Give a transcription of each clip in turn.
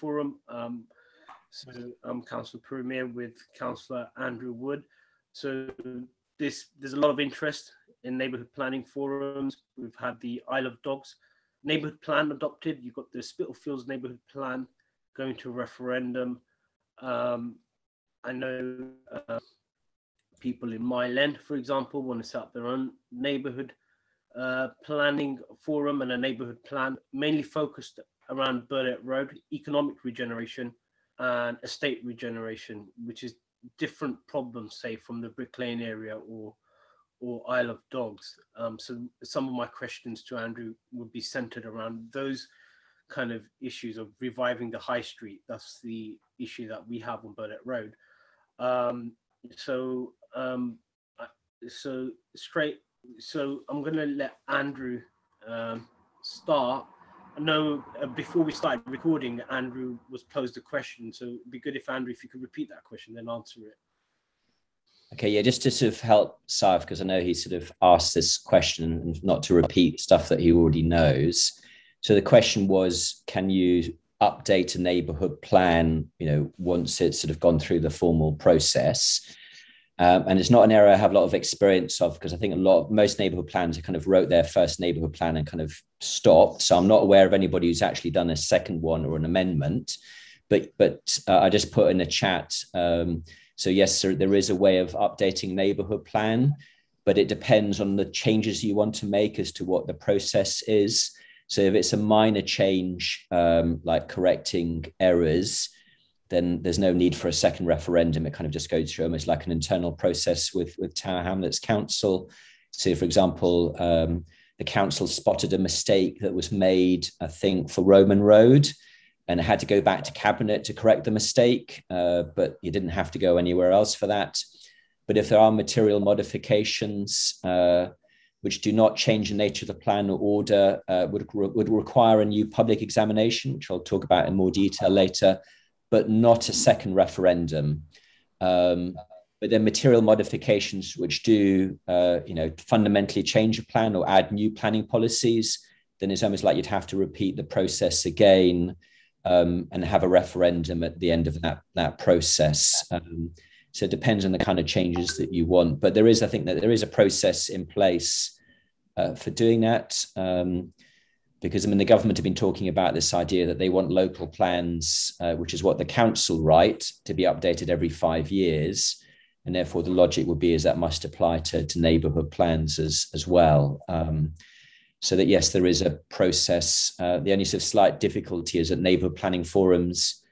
Forum. Um, so I'm Councillor Puru Miah with Councillor Andrew Wood. So this there's a lot of interest in neighbourhood planning forums. We've had the Isle of Dogs neighbourhood plan adopted. You've got the Spitalfields neighbourhood plan going to referendum. Um, I know uh, people in Mile End, for example, want to set up their own neighbourhood uh, planning forum and a neighbourhood plan, mainly focused around Burdett Road, economic regeneration and estate regeneration, which is different problems, say, from the Brick Lane area or or Isle of Dogs. Um, so some of my questions to Andrew would be centered around those kind of issues of reviving the high street. That's the issue that we have on Burdett Road. Um, so um, so straight. So I'm going to let Andrew um, start know uh, before we started recording, Andrew was posed a question. So it'd be good if Andrew, if you could repeat that question, then answer it. Okay, yeah, just to sort of help Saif, because I know he sort of asked this question and not to repeat stuff that he already knows. So the question was, can you update a neighborhood plan, you know, once it's sort of gone through the formal process? Um, and it's not an area I have a lot of experience of because I think a lot of most neighborhood plans are kind of wrote their first neighborhood plan and kind of stopped. So I'm not aware of anybody who's actually done a second one or an amendment. But but uh, I just put in a chat. Um, so yes, sir, there is a way of updating neighborhood plan, but it depends on the changes you want to make as to what the process is. So if it's a minor change, um, like correcting errors, then there's no need for a second referendum. It kind of just goes through almost like an internal process with, with Tower Hamlets Council. So, for example, um, the council spotted a mistake that was made, I think, for Roman Road and had to go back to cabinet to correct the mistake, uh, but you didn't have to go anywhere else for that. But if there are material modifications uh, which do not change the nature of the plan or order, uh, would, would require a new public examination, which I'll talk about in more detail later, but not a second referendum. Um, but then material modifications which do, uh, you know, fundamentally change a plan or add new planning policies, then it's almost like you'd have to repeat the process again um, and have a referendum at the end of that that process. Um, so it depends on the kind of changes that you want. But there is, I think, that there is a process in place uh, for doing that. Um, because I mean the government have been talking about this idea that they want local plans, uh, which is what the council write, to be updated every five years, and therefore the logic would be is that must apply to, to neighbourhood plans as as well. Um, so that yes, there is a process. Uh, the only sort of slight difficulty is that neighbourhood planning forums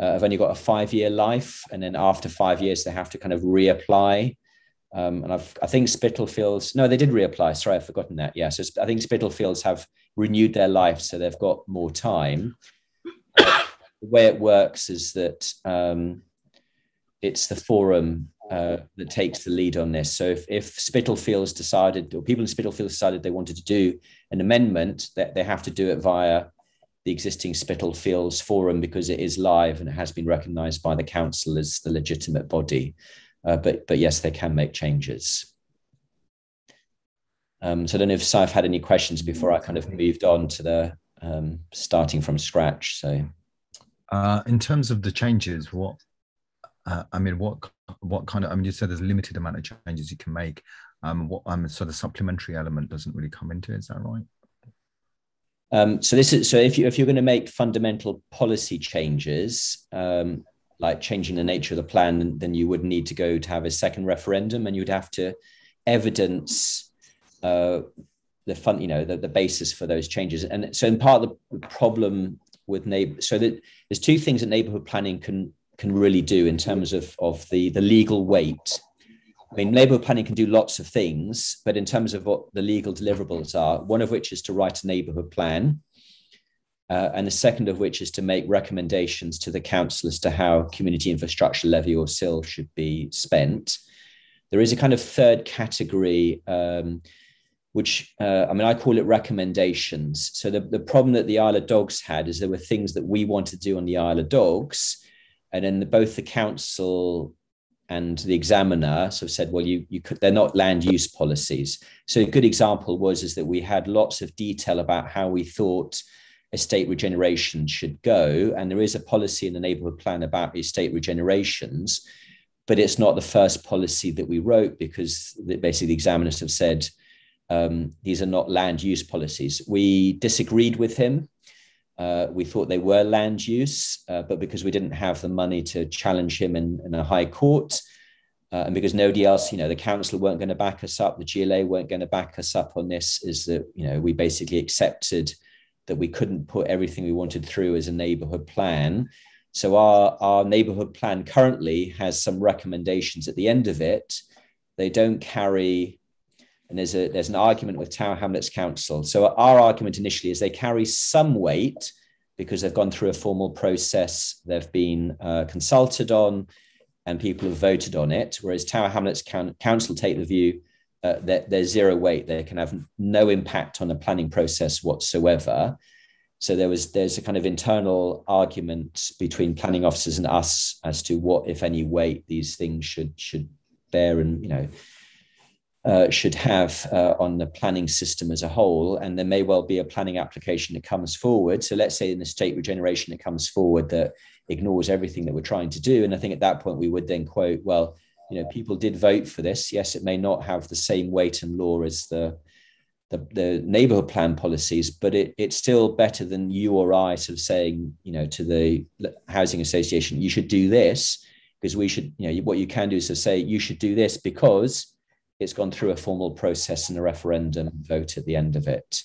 uh, have only got a five year life, and then after five years they have to kind of reapply. Um, and I've, I think Spitalfields, no, they did reapply. Sorry, I've forgotten that. Yeah, so I think Spitalfields have renewed their life, so they've got more time. the way it works is that um, it's the forum uh, that takes the lead on this. So if, if Spitalfields decided, or people in Spitalfields decided they wanted to do an amendment, that they have to do it via the existing Spitalfields forum because it is live and it has been recognised by the council as the legitimate body. Uh, but but yes, they can make changes. Um, so I don't know if Saif had any questions before I kind of moved on to the um, starting from scratch. So, uh, in terms of the changes, what uh, I mean, what what kind of? I mean, you said there's a limited amount of changes you can make. Um, what um, so the supplementary element doesn't really come into it. Is that right? Um, so this is so if you if you're going to make fundamental policy changes, um, like changing the nature of the plan, then you would need to go to have a second referendum, and you'd have to evidence uh, the fun, you know, the, the basis for those changes. And so, in part, the problem with neighbor, so that there's two things that neighborhood planning can can really do in terms of of the the legal weight. I mean, neighborhood planning can do lots of things, but in terms of what the legal deliverables are, one of which is to write a neighborhood plan. Uh, and the second of which is to make recommendations to the council as to how community infrastructure levy or CIL should be spent. There is a kind of third category, um, which uh, I mean, I call it recommendations. So the, the problem that the Isle of Dogs had is there were things that we wanted to do on the Isle of Dogs, and then the, both the council and the examiner sort of said, well, you you could they're not land use policies. So a good example was is that we had lots of detail about how we thought estate regeneration should go. And there is a policy in the neighborhood plan about estate regenerations, but it's not the first policy that we wrote because basically the examiners have said um, these are not land use policies. We disagreed with him. Uh, we thought they were land use, uh, but because we didn't have the money to challenge him in, in a high court, uh, and because nobody else, you know, the council weren't going to back us up, the GLA weren't going to back us up on this, is that, you know, we basically accepted that we couldn't put everything we wanted through as a neighborhood plan. So our, our neighborhood plan currently has some recommendations at the end of it. They don't carry, and there's a there's an argument with Tower Hamlets Council. So our argument initially is they carry some weight because they've gone through a formal process, they've been uh, consulted on, and people have voted on it. Whereas Tower Hamlets Council take the view uh, that they're zero weight, they can have no impact on the planning process whatsoever. So there was there's a kind of internal argument between planning officers and us as to what, if any, weight these things should should bear, and you know. Uh, should have uh, on the planning system as a whole. And there may well be a planning application that comes forward. So let's say in the state regeneration that comes forward that ignores everything that we're trying to do. And I think at that point we would then quote, well, you know, people did vote for this. Yes, it may not have the same weight and law as the the, the neighborhood plan policies, but it, it's still better than you or I sort of saying, you know, to the housing association, you should do this because we should, you know, what you can do is to say you should do this because it's gone through a formal process and a referendum vote at the end of it.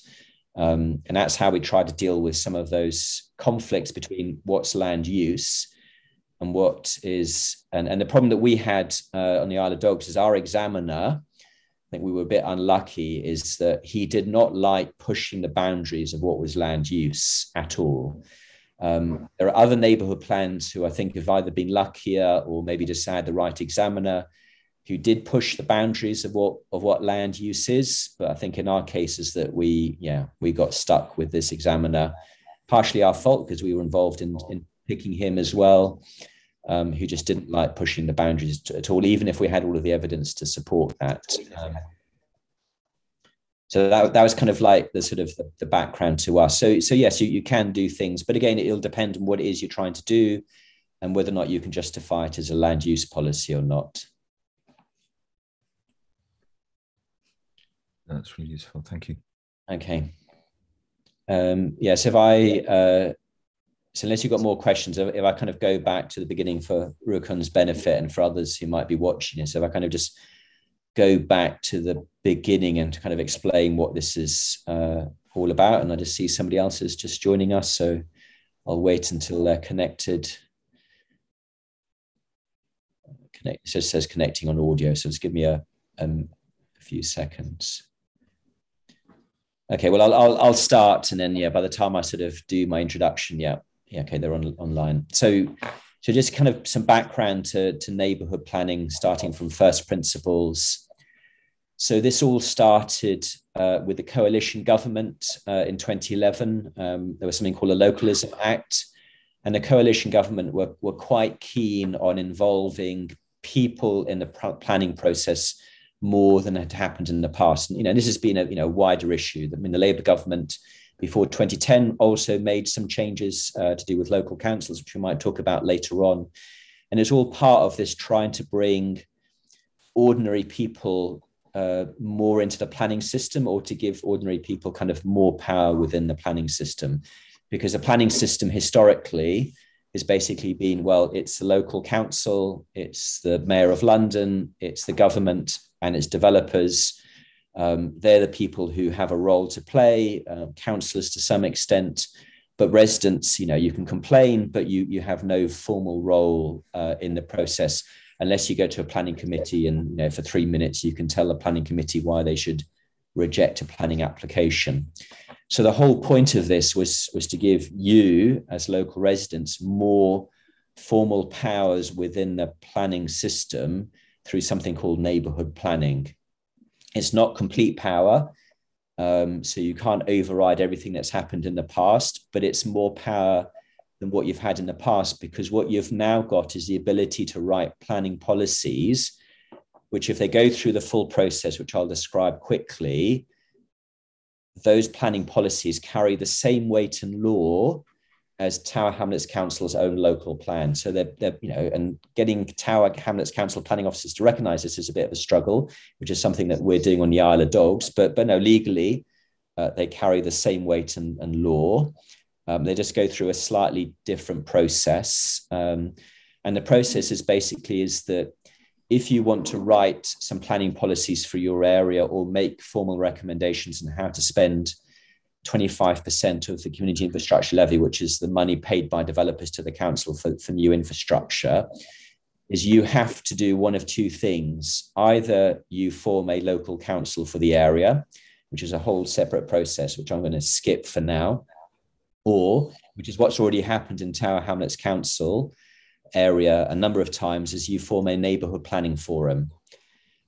Um, and that's how we try to deal with some of those conflicts between what's land use and what is. And, and the problem that we had uh, on the Isle of Dogs is our examiner, I think we were a bit unlucky, is that he did not like pushing the boundaries of what was land use at all. Um, there are other neighborhood plans who I think have either been luckier or maybe just had the right examiner who did push the boundaries of what of what land use is. But I think in our cases that we yeah we got stuck with this examiner, partially our fault because we were involved in in picking him as well, um, who just didn't like pushing the boundaries at all, even if we had all of the evidence to support that. Um, so that, that was kind of like the sort of the, the background to us. So so yes, you, you can do things, but again, it'll depend on what it is you're trying to do and whether or not you can justify it as a land use policy or not. That's really useful. Thank you. Okay. Um, yes, if I, uh, so unless you've got more questions, if I kind of go back to the beginning for Rukun's benefit and for others who might be watching this, if I kind of just go back to the beginning and kind of explain what this is uh, all about. And I just see somebody else is just joining us. So I'll wait until they're connected. Connect, it just says connecting on audio. So just give me a, um, a few seconds. Okay, well, I'll, I'll, I'll start, and then yeah, by the time I sort of do my introduction, yeah, yeah, okay, they're on online. So, so just kind of some background to to neighborhood planning, starting from first principles. So this all started uh, with the coalition government uh, in 2011. Um, there was something called a Localism Act, and the coalition government were were quite keen on involving people in the planning process more than had happened in the past. And, you know, this has been a you know wider issue. I mean, the Labour government before 2010 also made some changes uh, to do with local councils, which we might talk about later on. And it's all part of this trying to bring ordinary people uh, more into the planning system or to give ordinary people kind of more power within the planning system. Because the planning system historically has basically been well, it's the local council, it's the mayor of London, it's the government, and its developers. Um, they're the people who have a role to play, uh, councillors to some extent, but residents, you know, you can complain, but you you have no formal role uh, in the process unless you go to a planning committee and you know for three minutes you can tell the planning committee why they should reject a planning application. So the whole point of this was was to give you as local residents more formal powers within the planning system through something called neighborhood planning. It's not complete power. Um, so you can't override everything that's happened in the past, but it's more power than what you've had in the past because what you've now got is the ability to write planning policies, which, if they go through the full process, which I'll describe quickly, those planning policies carry the same weight in law as Tower Hamlets Council's own local plan. So they're, they're, you know, and getting Tower Hamlets Council planning officers to recognise this is a bit of a struggle, which is something that we're doing on the Isle of Dogs. But but no, legally, uh, they carry the same weight and, and law. Um, they just go through a slightly different process, um, and the process is basically is that if you want to write some planning policies for your area or make formal recommendations on how to spend 25% of the community infrastructure levy, which is the money paid by developers to the council for, for new infrastructure, is you have to do one of two things. Either you form a local council for the area, which is a whole separate process, which I'm going to skip for now, or, which is what's already happened in Tower Hamlets Council area a number of times, is you form a neighbourhood planning forum.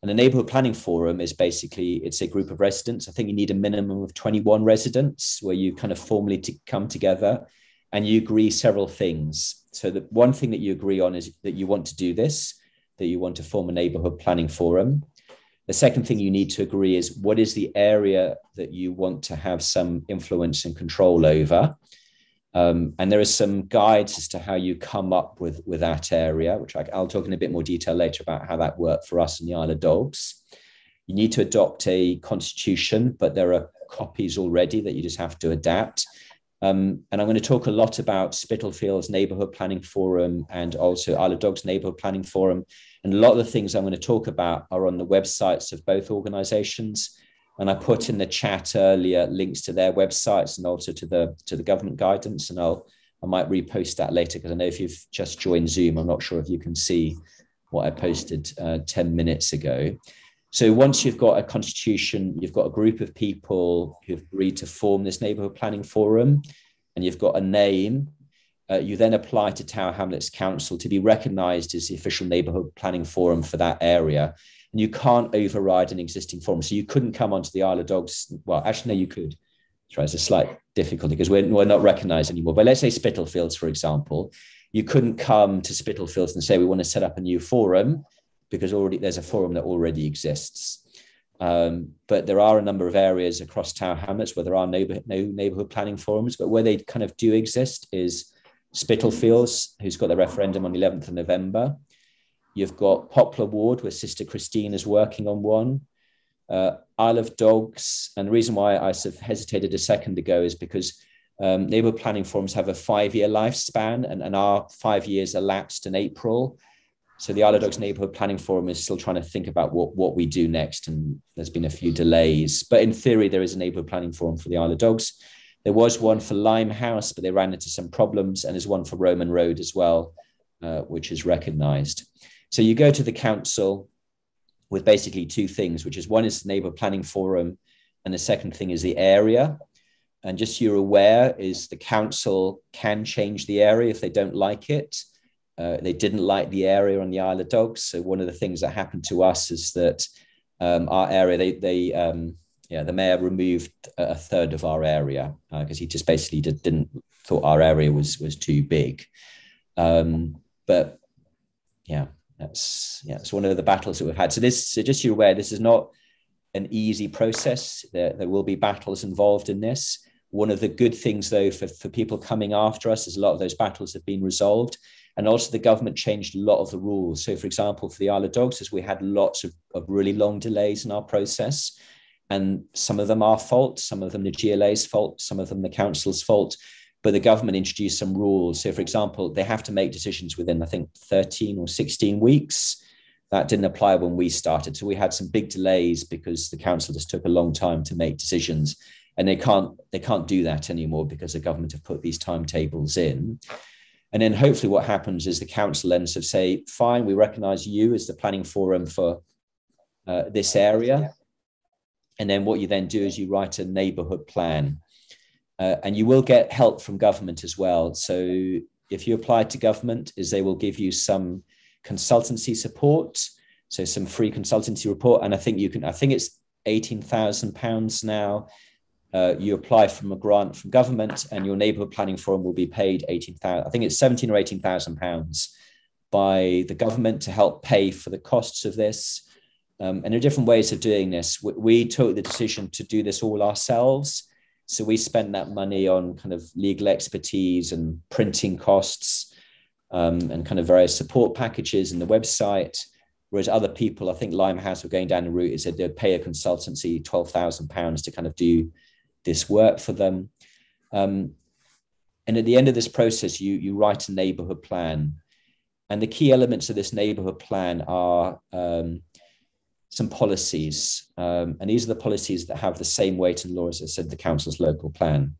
And the neighborhood planning forum is basically it's a group of residents. I think you need a minimum of 21 residents where you kind of formally to come together and you agree several things. So the one thing that you agree on is that you want to do this, that you want to form a neighborhood planning forum. The second thing you need to agree is what is the area that you want to have some influence and control over. Um, and there are some guides as to how you come up with, with that area, which I, will talk in a bit more detail later about how that worked for us in the Isle of Dogs. You need to adopt a constitution, but there are copies already that you just have to adapt. Um, and I'm going to talk a lot about Spitalfields Neighbourhood Planning Forum and also Isle of Dogs Neighbourhood Planning Forum. And a lot of the things I'm going to talk about are on the websites of both organisations. And I put in the chat earlier links to their websites and also to the to the government guidance. And I'll I might repost that later because I know if you've just joined Zoom, I'm not sure if you can see what I posted uh, 10 minutes ago. So once you've got a constitution, you've got a group of people who've agreed to form this neighborhood planning forum, and you've got a name. Uh, you then apply to Tower Hamlets Council to be recognized as the official neighborhood planning forum for that area and you can't override an existing form. So you couldn't come onto the Isle of Dogs. Well, actually, no, you could. Try it's a slight difficulty because we're, we're not recognized anymore. But let's say Spitalfields, for example, you couldn't come to Spitalfields and say we want to set up a new forum because already there's a forum that already exists. Um, but there are a number of areas across Tower Hamlets where there are neighbor, no neighborhood planning forums, but where they kind of do exist is Spitalfields, who's got the referendum on the 11th of November. You've got Poplar Ward, where Sister Christine is working on one. Uh, Isle of Dogs. And the reason why I sort of hesitated a second ago is because um, neighborhood planning forums have a five year lifespan, and, and our five years elapsed in April. So the Isle of Dogs Neighborhood Planning Forum is still trying to think about what, what we do next. And there's been a few delays. But in theory, there is a neighborhood planning forum for the Isle of Dogs. There was one for Limehouse, but they ran into some problems. And there's one for Roman Road as well, uh, which is recognized. So you go to the council with basically two things, which is one is the neighbour planning forum, and the second thing is the area. And just so you're aware, is the council can change the area if they don't like it. Uh, they didn't like the area on the Isle of Dogs. So one of the things that happened to us is that um, our area, they, they um, yeah, the mayor removed a third of our area because uh, he just basically did, not thought our area was was too big. Um, but yeah, that's yeah, it's one of the battles that we've had. So this, so just you're aware, this is not an easy process. There, there will be battles involved in this. One of the good things, though, for, for people coming after us is a lot of those battles have been resolved. And also, the government changed a lot of the rules. So, for example, for the Isle of Dogs, as we had lots of, of really long delays in our process, and some of them are fault, some of them the GLA's fault, some of them the council's fault but the government introduced some rules. So, for example, they have to make decisions within, I think, 13 or 16 weeks. That didn't apply when we started. So we had some big delays because the council just took a long time to make decisions. And they can't they can't do that anymore because the government have put these timetables in. And then hopefully what happens is the council then of say, fine, we recognize you as the planning forum for uh, this area. And then what you then do is you write a neighborhood plan. Uh, and you will get help from government as well. So if you apply to government, is they will give you some consultancy support, so some free consultancy report. And I think you can. I think it's eighteen thousand pounds now. Uh, you apply from a grant from government, and your neighbourhood planning forum will be paid eighteen thousand. I think it's seventeen or eighteen thousand pounds by the government to help pay for the costs of this. Um, and there are different ways of doing this. We, we, took the decision to do this all ourselves. So we spent that money on kind of legal expertise and printing costs um, and kind of various support packages and the website. Whereas other people, I think Limehouse were going down the route is that they'd pay a consultancy £12,000 to kind of do this work for them. Um, and at the end of this process, you, you write a neighborhood plan. And the key elements of this neighborhood plan are um, some policies. Um, and these are the policies that have the same weight in law as I said, the council's local plan.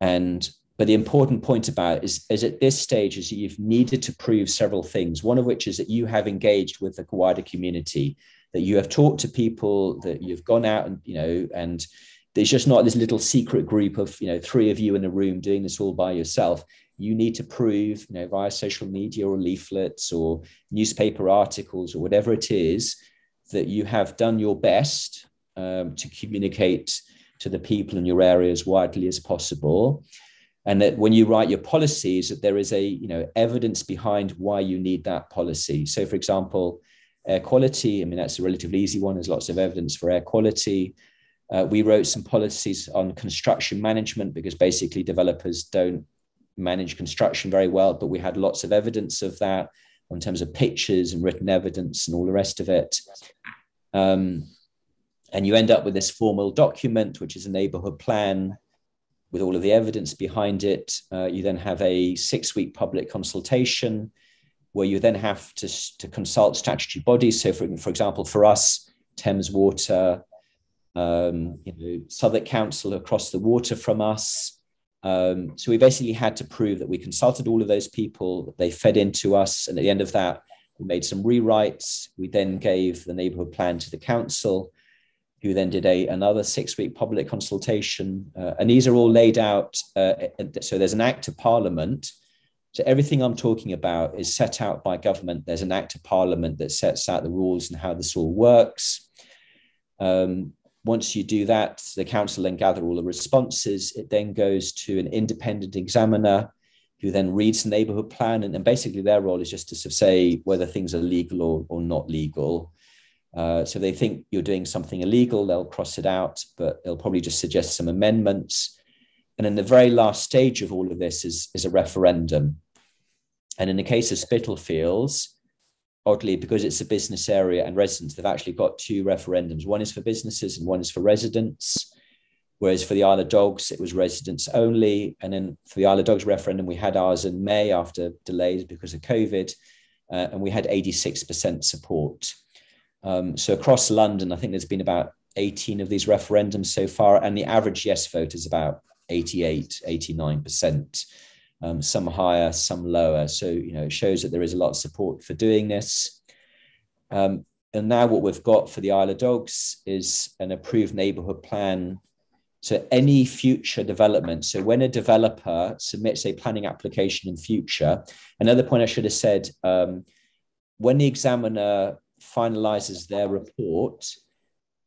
And but the important point about it is, is at this stage is you've needed to prove several things. One of which is that you have engaged with the wider community, that you have talked to people, that you've gone out and you know, and there's just not this little secret group of you know three of you in a room doing this all by yourself. You need to prove, you know, via social media or leaflets or newspaper articles or whatever it is, that you have done your best um, to communicate to the people in your area as widely as possible. And that when you write your policies that there is a you know evidence behind why you need that policy. So for example air quality i mean that's a relatively easy one. There's lots of evidence for air quality. Uh, we wrote some policies on construction management because basically developers don't manage construction very well but we had lots of evidence of that in terms of pictures and written evidence and all the rest of it um, and you end up with this formal document which is a neighborhood plan with all of the evidence behind it. Uh, you then have a six week public consultation where you then have to, to consult statutory bodies. So, for, for example, for us, Thames Water, um, you know, Southwark Council across the water from us. Um, so we basically had to prove that we consulted all of those people, they fed into us, and at the end of that, we made some rewrites. We then gave the neighbourhood plan to the council who then did a another six week public consultation. Uh, and these are all laid out. Uh, so there's an act of parliament. So everything I'm talking about is set out by government. There's an act of parliament that sets out the rules and how this all works. Um, once you do that, the council then gather all the responses. It then goes to an independent examiner who then reads the neighborhood plan. And, basically their role is just to say whether things are legal or, or not legal. Uh, so they think you're doing something illegal, they'll cross it out, but they'll probably just suggest some amendments. And then the very last stage of all of this is, is a referendum. And in the case of Spitalfields, oddly, because it's a business area and residents, they've actually got two referendums. One is for businesses and one is for residents. Whereas for the Isle of Dogs, it was residents only. And then for the Isle of Dogs referendum, we had ours in May after delays because of COVID, uh, and we had 86% support. Um, so across London, I think there's been about 18 of these referendums so far, and the average yes vote is about 88, 89%. Um, some higher, some lower. So, you know, it shows that there is a lot of support for doing this. Um, and now what we've got for the Isle of Dogs is an approved neighborhood plan. So any future development, so when a developer submits a planning application in future, another point I should have said, um, when the examiner finalizes their report,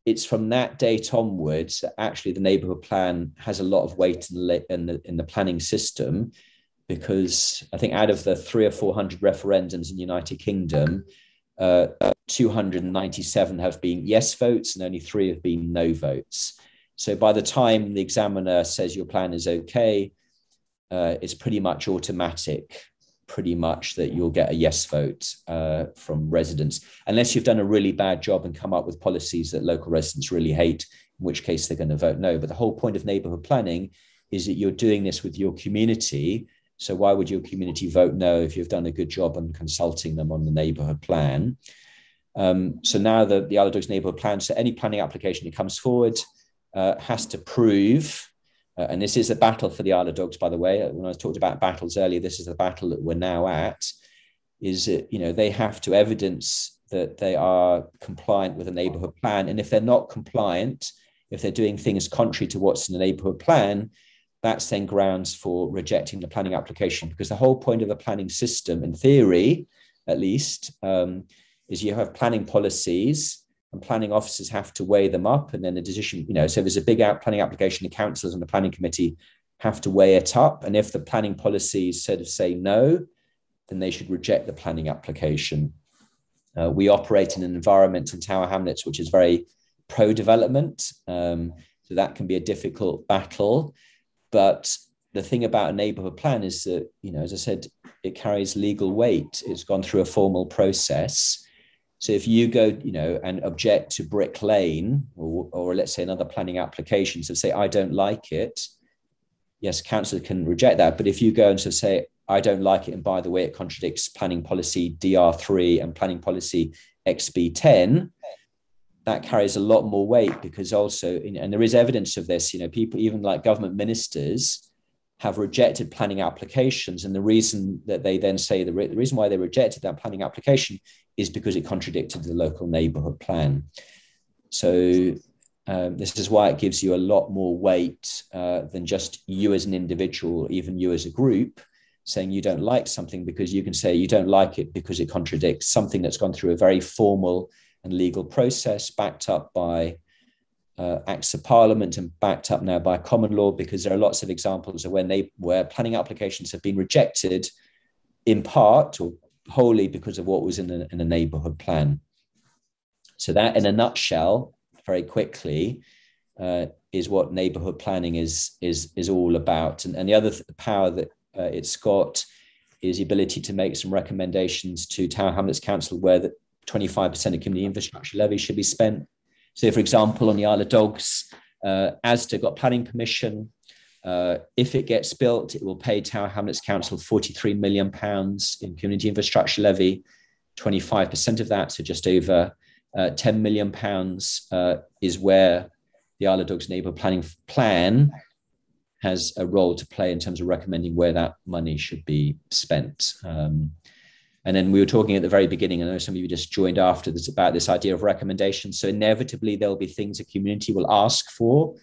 it's from that date onwards that actually the neighborhood plan has a lot of weight in the, in the, in the planning system because I think out of the three or 400 referendums in the United Kingdom, uh, 297 have been yes votes and only three have been no votes. So by the time the examiner says your plan is okay, uh, it's pretty much automatic pretty much that you'll get a yes vote uh, from residents, unless you've done a really bad job and come up with policies that local residents really hate, in which case they're going to vote no. But the whole point of neighborhood planning is that you're doing this with your community. So why would your community vote no if you've done a good job on consulting them on the neighborhood plan? Um, so now the, the Dogs neighborhood plan, so any planning application that comes forward uh, has to prove uh, and this is a battle for the Isle of Dogs, by the way. When I was talked about battles earlier, this is the battle that we're now at. Is that you know they have to evidence that they are compliant with a neighbourhood plan, and if they're not compliant, if they're doing things contrary to what's in the neighbourhood plan, that's then grounds for rejecting the planning application. Because the whole point of a planning system, in theory, at least, um, is you have planning policies and planning officers have to weigh them up and then the decision you know so there's a big out planning application the councillors and the planning committee have to weigh it up and if the planning policies sort of say no then they should reject the planning application Uh, we operate in an environment in Tower Hamlets which is very pro development. Um, so that can be a difficult battle. But the thing about a neighborhood plan is that, you know, as I said, it carries legal weight. It's gone through a formal process. So if you go, you know, and object to Brick Lane, or, or let's say another planning application, so say I don't like it, yes, council can reject that. But if you go and say I don't like it, and by the way, it contradicts planning policy DR3 and planning policy XB10, that carries a lot more weight because also, and there is evidence of this. You know, people even like government ministers have rejected planning applications. And the reason that they then say the, re- the reason why they rejected that planning application is because it contradicted the local neighborhood plan. So um, this is why it gives you a lot more weight uh, than just you as an individual, even you as a group, saying you don't like something because you can say you don't like it because it contradicts something that's gone through a very formal and legal process backed up by uh, acts of parliament and backed up now by common law because there are lots of examples of when they where planning applications have been rejected in part or wholly because of what was in a, in a neighborhood plan. So that in a nutshell very quickly uh, is what neighborhood planning is is is all about. And, and the other th- power that uh, it's got is the ability to make some recommendations to tower hamlets council where the 25% of community infrastructure levy should be spent so, for example, on the Isle of Dogs, uh, ASDA got planning permission. Uh, if it gets built, it will pay Tower Hamlets Council 43 million pounds in community infrastructure levy. 25% of that, so just over uh, 10 million pounds, uh, is where the Isle of Dogs neighbourhood planning plan has a role to play in terms of recommending where that money should be spent. Um, and then we were talking at the very beginning, I know some of you just joined after this about this idea of recommendations. So inevitably there'll be things a community will ask for,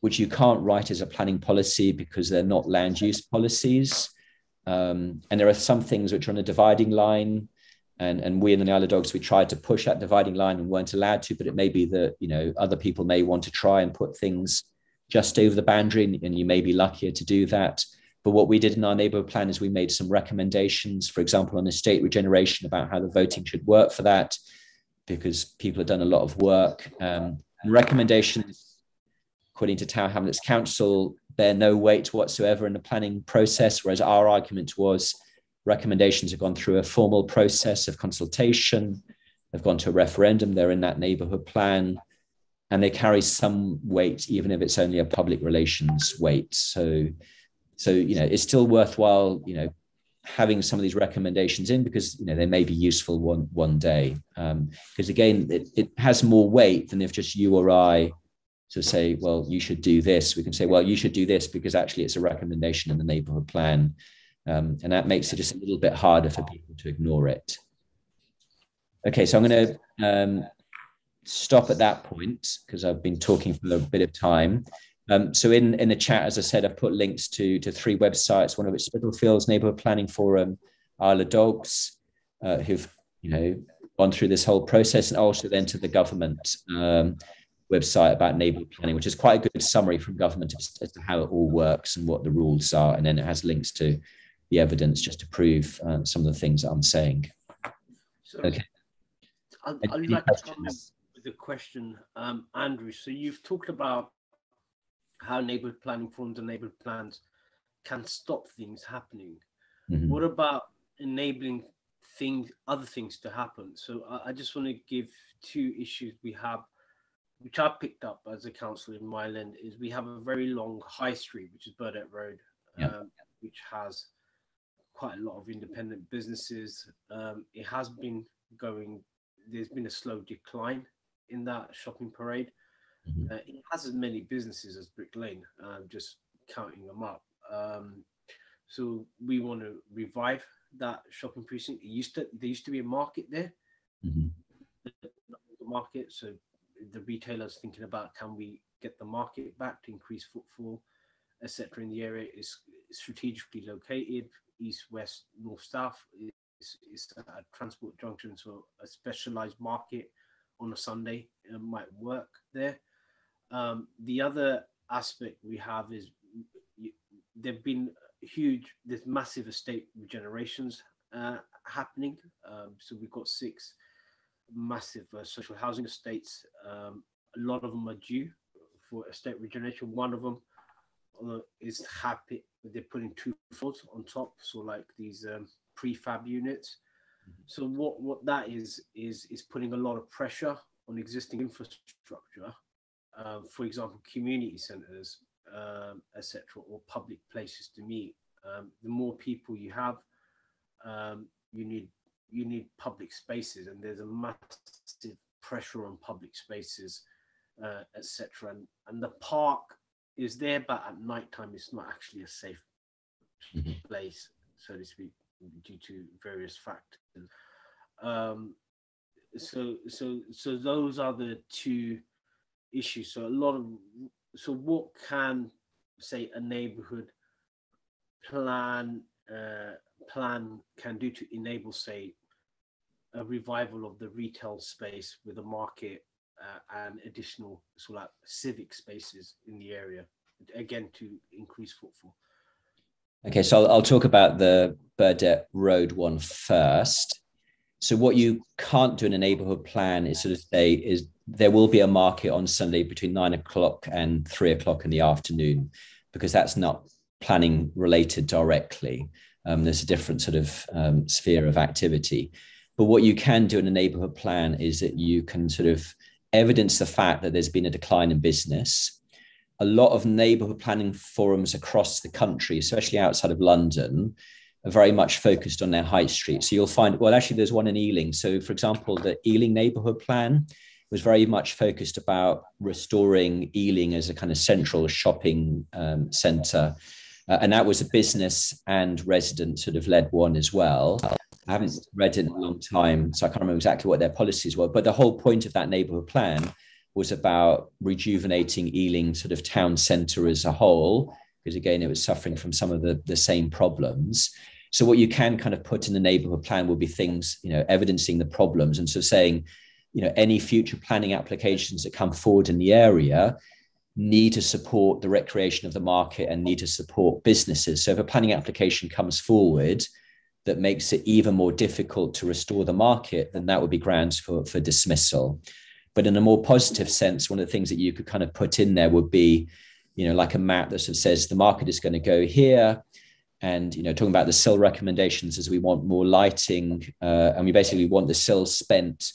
which you can't write as a planning policy because they're not land use policies. Um, and there are some things which are on a dividing line. And, and we in the of Dogs, we tried to push that dividing line and weren't allowed to, but it may be that, you know, other people may want to try and put things just over the boundary and, and you may be luckier to do that. But what we did in our neighborhood plan is we made some recommendations, for example, on estate regeneration about how the voting should work for that, because people have done a lot of work. Um, and recommendations, according to Tower Hamlets Council, bear no weight whatsoever in the planning process, whereas our argument was recommendations have gone through a formal process of consultation, they've gone to a referendum, they're in that neighborhood plan, and they carry some weight, even if it's only a public relations weight. So so you know it's still worthwhile you know having some of these recommendations in because you know they may be useful one one day. Because um, again it, it has more weight than if just you or i to say well you should do this. We can say well you should do this because actually it's a recommendation in the neighborhood plan. Um, and that makes it just a little bit harder for people to ignore it. Okay so i'm going to um, stop at that point because i've been talking for a bit of time um, so in, in the chat, as I said, I've put links to, to three websites, one of which is Spitalfields Neighbourhood Planning Forum, Isle of Dogs, uh, who've, you know, gone through this whole process, and also then to the government um, website about neighbourhood planning, which is quite a good summary from government as, as, to how it all works and what the rules are. And then it has links to the evidence just to prove uh, some of the things that I'm saying. So okay. I'd, I'd like to comment with a question, um, Andrew. So you've talked about how neighborhood planning forms and neighborhood plans can stop things happening. Mm-hmm. What about enabling things, other things to happen? So I, I just want to give two issues we have, which I picked up as a councillor in Mile End, is we have a very long high street, which is Burdett Road, yeah. um, which has quite a lot of independent businesses. Um, it has been going, there's been a slow decline in that shopping parade. Mm-hmm. Uh, it has as many businesses as Brick Lane. I'm just counting them up. Um, so we want to revive that shopping precinct. It used to there used to be a market there, mm-hmm. the market. So the retailers thinking about can we get the market back to increase footfall, etc. In the area is strategically located east, west, north, south. It's, it's a transport junction, so a specialized market on a Sunday uh, might work there. Um, the other aspect we have is there've been huge, there's massive estate regenerations uh, happening. Um, so we've got six massive uh, social housing estates. Um, a lot of them are due for estate regeneration. One of them uh, is happy they're putting two floors on top, so like these um, prefab units. Mm-hmm. So what what that is is is putting a lot of pressure on existing infrastructure. Uh, for example, community centres, um, etc., or public places to meet. Um, the more people you have, um, you need you need public spaces, and there's a massive pressure on public spaces, uh, etc. And and the park is there, but at night time it's not actually a safe mm-hmm. place, so to speak, due to various factors. Um, so so so those are the two issues. So a lot of so what can say a neighborhood plan uh, plan can do to enable say a revival of the retail space with a market uh, and additional sort of like civic spaces in the area again to increase footfall okay so i'll, I'll talk about the burdett road one first so what you can't do in a neighborhood plan is sort of say is there will be a market on sunday between nine o'clock and three o'clock in the afternoon because that's not planning related directly um, there's a different sort of um, sphere of activity but what you can do in a neighborhood plan is that you can sort of evidence the fact that there's been a decline in business. A lot of neighborhood planning forums across the country, especially outside of London, very much focused on their high street. So you'll find, well, actually, there's one in Ealing. So, for example, the Ealing neighborhood plan was very much focused about restoring Ealing as a kind of central shopping um, center. Uh, and that was a business and resident sort of led one as well. I haven't read it in a long time, so I can't remember exactly what their policies were. But the whole point of that neighborhood plan was about rejuvenating Ealing sort of town centre as a whole, because again, it was suffering from some of the, the same problems. So what you can kind of put in the neighborhood plan will be things, you know, evidencing the problems and so saying, you know, any future planning applications that come forward in the area need to support the recreation of the market and need to support businesses. So if a planning application comes forward, that makes it even more difficult to restore the market, then that would be grounds for, for dismissal. But in a more positive sense, one of the things that you could kind of put in there would be, you know, like a map that sort of says the market is going to go here. And, you know, talking about the CIL recommendations as we want more lighting uh, and we basically want the CIL spent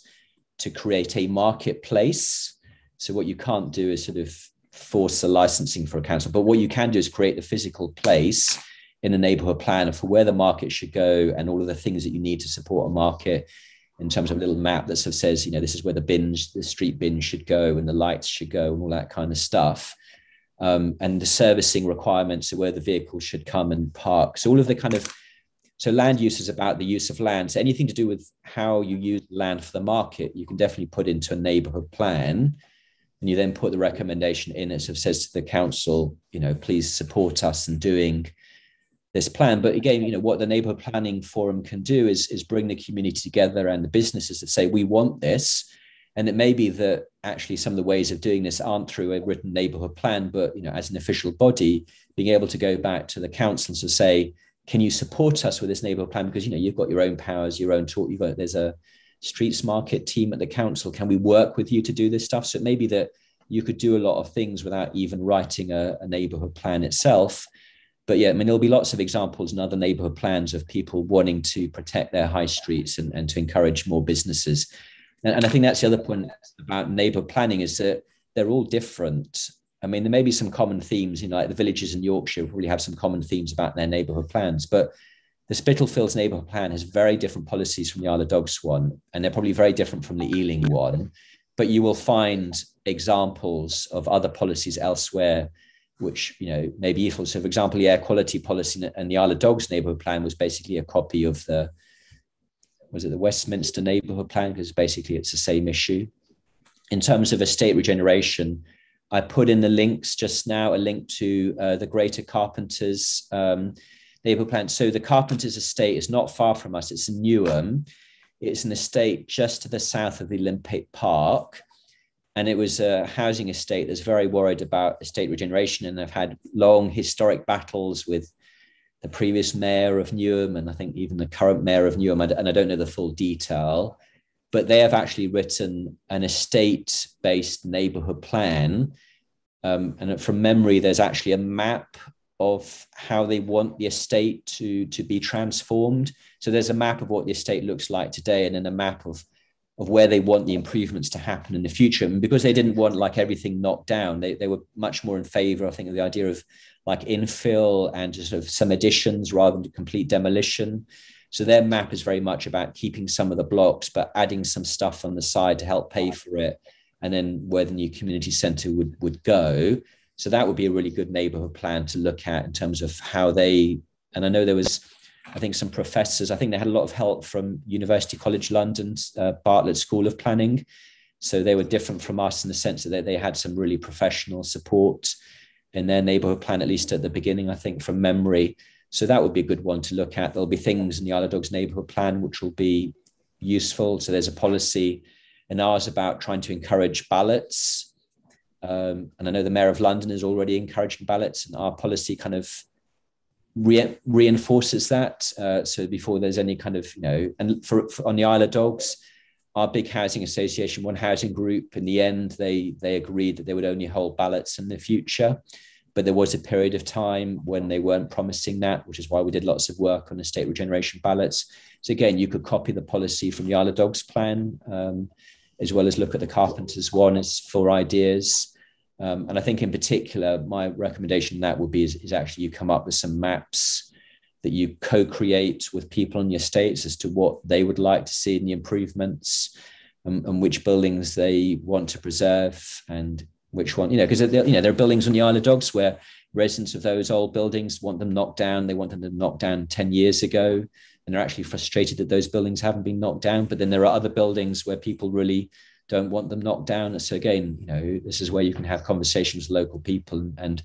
to create a marketplace. So what you can't do is sort of force the licensing for a council, but what you can do is create the physical place in a neighborhood plan for where the market should go and all of the things that you need to support a market in terms of a little map that sort of says, you know, this is where the bins, the street bins should go and the lights should go and all that kind of stuff. Um, and the servicing requirements of where the vehicles should come and park. So all of the kind of so land use is about the use of land. So anything to do with how you use land for the market, you can definitely put into a neighborhood plan. And you then put the recommendation in it sort of says to the council, you know, please support us in doing this plan. But again, you know, what the neighborhood planning forum can do is, is bring the community together and the businesses that say, we want this. And it may be that actually some of the ways of doing this aren't through a written neighborhood plan, but you know, as an official body, being able to go back to the council to say, can you support us with this neighborhood plan? Because you know, you've got your own powers, your own talk, you've got there's a streets market team at the council. Can we work with you to do this stuff? So it may be that you could do a lot of things without even writing a, a neighborhood plan itself but yeah, I mean, there'll be lots of examples in other neighborhood plans of people wanting to protect their high streets and, and to encourage more businesses. And, and I think that's the other point about neighborhood planning is that they're all different. I mean, there may be some common themes, you know, like the villages in Yorkshire probably have some common themes about their neighborhood plans, but the Spitalfields neighborhood plan has very different policies from the Isle of Dogs one, and they're probably very different from the Ealing one. But you will find examples of other policies elsewhere which you know may be useful. So, for example, the air quality policy and the Isle of Dogs neighbourhood plan was basically a copy of the was it the Westminster neighbourhood plan because basically it's the same issue. In terms of estate regeneration, I put in the links just now a link to uh, the Greater Carpenters um, neighbourhood plan. So the Carpenters estate is not far from us. It's in Newham. It's an estate just to the south of the Olympic Park and it was a housing estate that's very worried about estate regeneration and they've had long historic battles with the previous mayor of Newham, and I think even the current mayor of Newham, and I don't know the full detail, but they have actually written an estate based neighborhood plan. Um, and from memory, there's actually a map of how they want the estate to, to be transformed. So there's a map of what the estate looks like today, and then a map of of where they want the improvements to happen in the future. And because they didn't want like everything knocked down, they, they were much more in favor, I think, of the idea of like infill and just sort of some additions rather than complete demolition. So their map is very much about keeping some of the blocks, but adding some stuff on the side to help pay for it. And then where the new community center would, would go. So that would be a really good neighborhood plan to look at in terms of how they, and I know there was, I think some professors, I think they had a lot of help from University College London's uh, Bartlett School of Planning. So they were different from us in the sense that they, had some really professional support in their neighborhood plan, at least at the beginning, I think from memory. So that would be a good one to look at. There'll be things in the Isle of Dogs neighborhood plan which will be useful. So there's a policy in ours about trying to encourage ballots. Um, and I know the Mayor of London is already encouraging ballots, and our policy kind of re- reinforces that. Uh, so before there's any kind of, you know, and for, for, on the Isle of Dogs, our big housing association, one housing group, in the end, they they agreed that they would only hold ballots in the future. But there was a period of time when they weren't promising that, which is why we did lots of work on the state regeneration ballots. So again, you could copy the policy from the Isle of Dogs plan, um, as well as look at the Carpenters one as for ideas. Um, and I think in particular, my recommendation that would be is, is actually you come up with some maps that you co-create with people in your states as to what they would like to see in the improvements and, and which buildings they want to preserve and which one, you know, because you know there are buildings on the Isle of Dogs where residents of those old buildings want them knocked down. They want them to knock down ten years ago, and they're actually frustrated that those buildings haven't been knocked down. But then there are other buildings where people really don't want them knocked down. So again, you know, this is where you can have conversations with local people and, and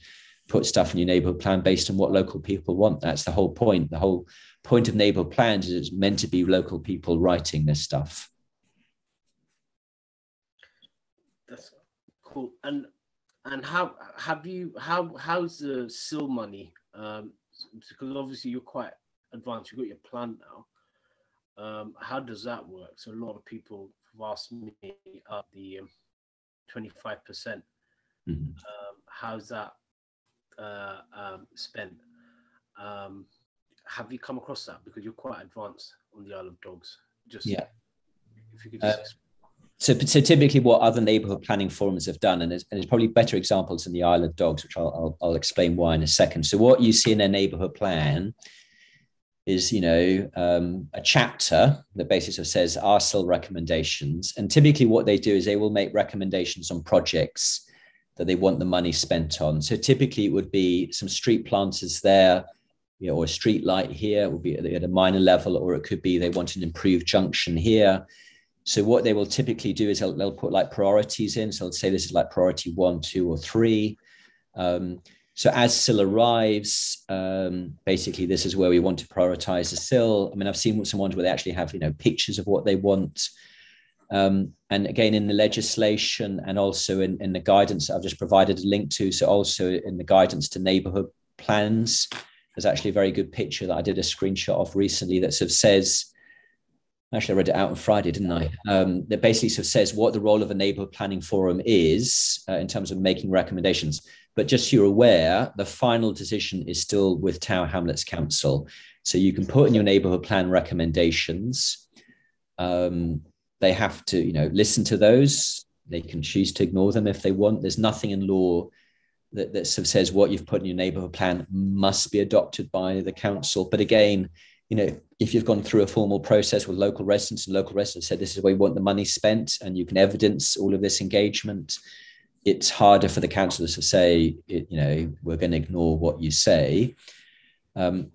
put stuff in your neighborhood plan based on what local people want. That's the whole point. The whole point of neighborhood plans is it's meant to be local people writing this stuff. That's cool. And and how have you how how's the CIL money? Um, because obviously you're quite advanced. You've got your plan now. Um, how does that work? So a lot of people have asked me up the um, twenty five percent. Mm-hmm. Um, how's that uh, um, spent? Um, have you come across that because you're quite advanced on the Isle of Dogs? Just yeah. If you could just uh, so, so typically what other neighborhood planning forums have done, and there's, and there's probably better examples in the Isle of Dogs, which I'll, I'll, I'll, explain why in a second. So what you see in a neighborhood plan is, you know, um, a chapter that basically says our CIL recommendations. And typically what they do is they will make recommendations on projects that they want the money spent on. So typically it would be some street planters there, you know, or a street light here, it would be at a minor level, or it could be they want an improved junction here so what they will typically do is they'll, they'll put like priorities in. So let's say this is like priority one, two, or three. Um, so as CIL arrives, um, basically this is where we want to prioritize the CIL. I mean, I've seen some ones where they actually have, you know, pictures of what they want. Um, and again, in the legislation and also in, in the guidance I've just provided a link to. So also in the guidance to neighborhood plans, there's actually a very good picture that I did a screenshot of recently that sort of says, actually I read it out on Friday, didn't I? Um, that basically sort of says what the role of a neighborhood planning forum is uh, in terms of making recommendations. But just so you're aware, the final decision is still with Tower Hamlets Council. So you can put in your neighborhood plan recommendations. Um, they have to, you know, listen to those. They can choose to ignore them if they want. There's nothing in law that, that sort of says what you've put in your neighborhood plan must be adopted by the council. But again, you know, if you've gone through a formal process with local residents and local residents said this is where we want the money spent and you can evidence all of this engagement, it's harder for the councillors to say, you know, we're going to ignore what you say. Um,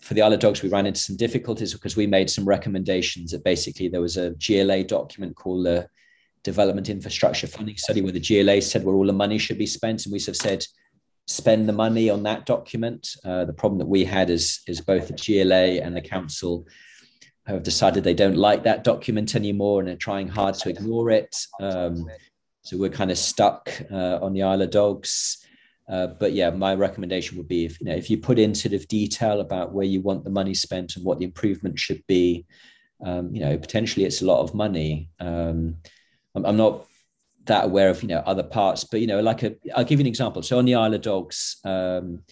for the Isle of Dogs, we ran into some difficulties because we made some recommendations that basically there was a GLA document called the Development Infrastructure Funding Study where the GLA said where all the money should be spent. And we of said, spend the money on that document. Uh, the problem that we had is, is both the GLA and the council have decided they don't like that document anymore and are trying hard to ignore it. Um, so we're kind of stuck uh, on the Isle of Dogs. Uh, but yeah, my recommendation would be if you know if you put in sort of detail about where you want the money spent and what the improvement should be, um, you know, potentially it's a lot of money. Um, I'm, I'm, not that aware of you know other parts, but you know, like a, I'll give you an example. So on the Isle of Dogs, um,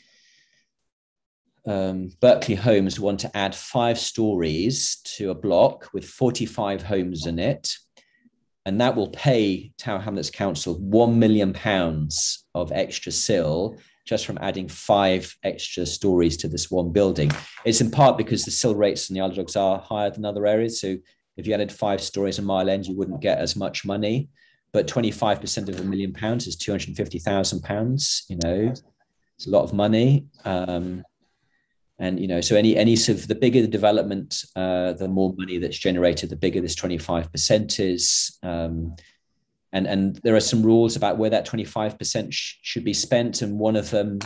um, Berkeley Homes want to add five stories to a block with 45 homes in it. And that will pay Tower Hamlets Council 1 million pounds of extra CIL just from adding five extra stories to this one building. It's in part because the CIL rates in the Isle of Dogs are higher than other areas. So if you added five stories in Mile End, you wouldn't get as much money. But 25% of a million pounds is 250,000 pounds. You know, it's a lot of money. Um, and you know so any any sort of the bigger the development uh, the more money that's generated the bigger this 25% is. Um, and and there are some rules about where that 25% sh- should be spent. And one of them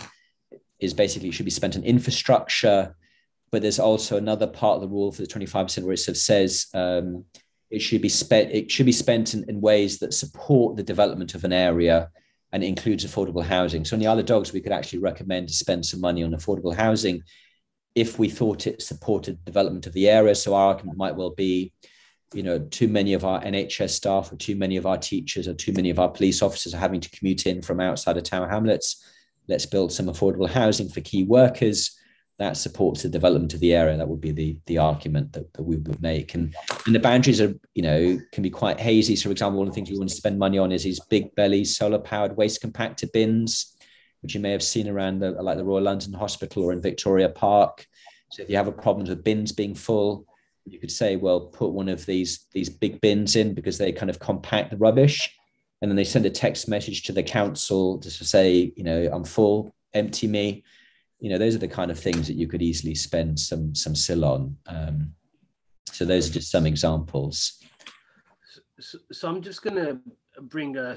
is basically should be spent on infrastructure. But there's also another part of the rule for the 25% where it sort of says um, it should be spent it should be spent in, in ways that support the development of an area and includes affordable housing. So on the of Dogs we could actually recommend to spend some money on affordable housing if we thought it supported development of the area. So our argument might well be, you know, too many of our NHS staff or too many of our teachers or too many of our police officers are having to commute in from outside of Tower Hamlets. Let's build some affordable housing for key workers that supports the development of the area. That would be the, the argument that, that we would make. And, and the boundaries are, you know, can be quite hazy. So, for example, one of the things we want to spend money on is these big belly solar powered waste compactor bins which you may have seen around the, like the Royal London Hospital or in Victoria Park. So if you have a problem with bins being full, you could say, well, put one of these these big bins in because they kind of compact the rubbish, and then they send a text message to the council to say, you know, I'm full, empty me. You know, those are the kind of things that you could easily spend some some CIL on. Um, so those are just some examples. So, so I'm just going to bring a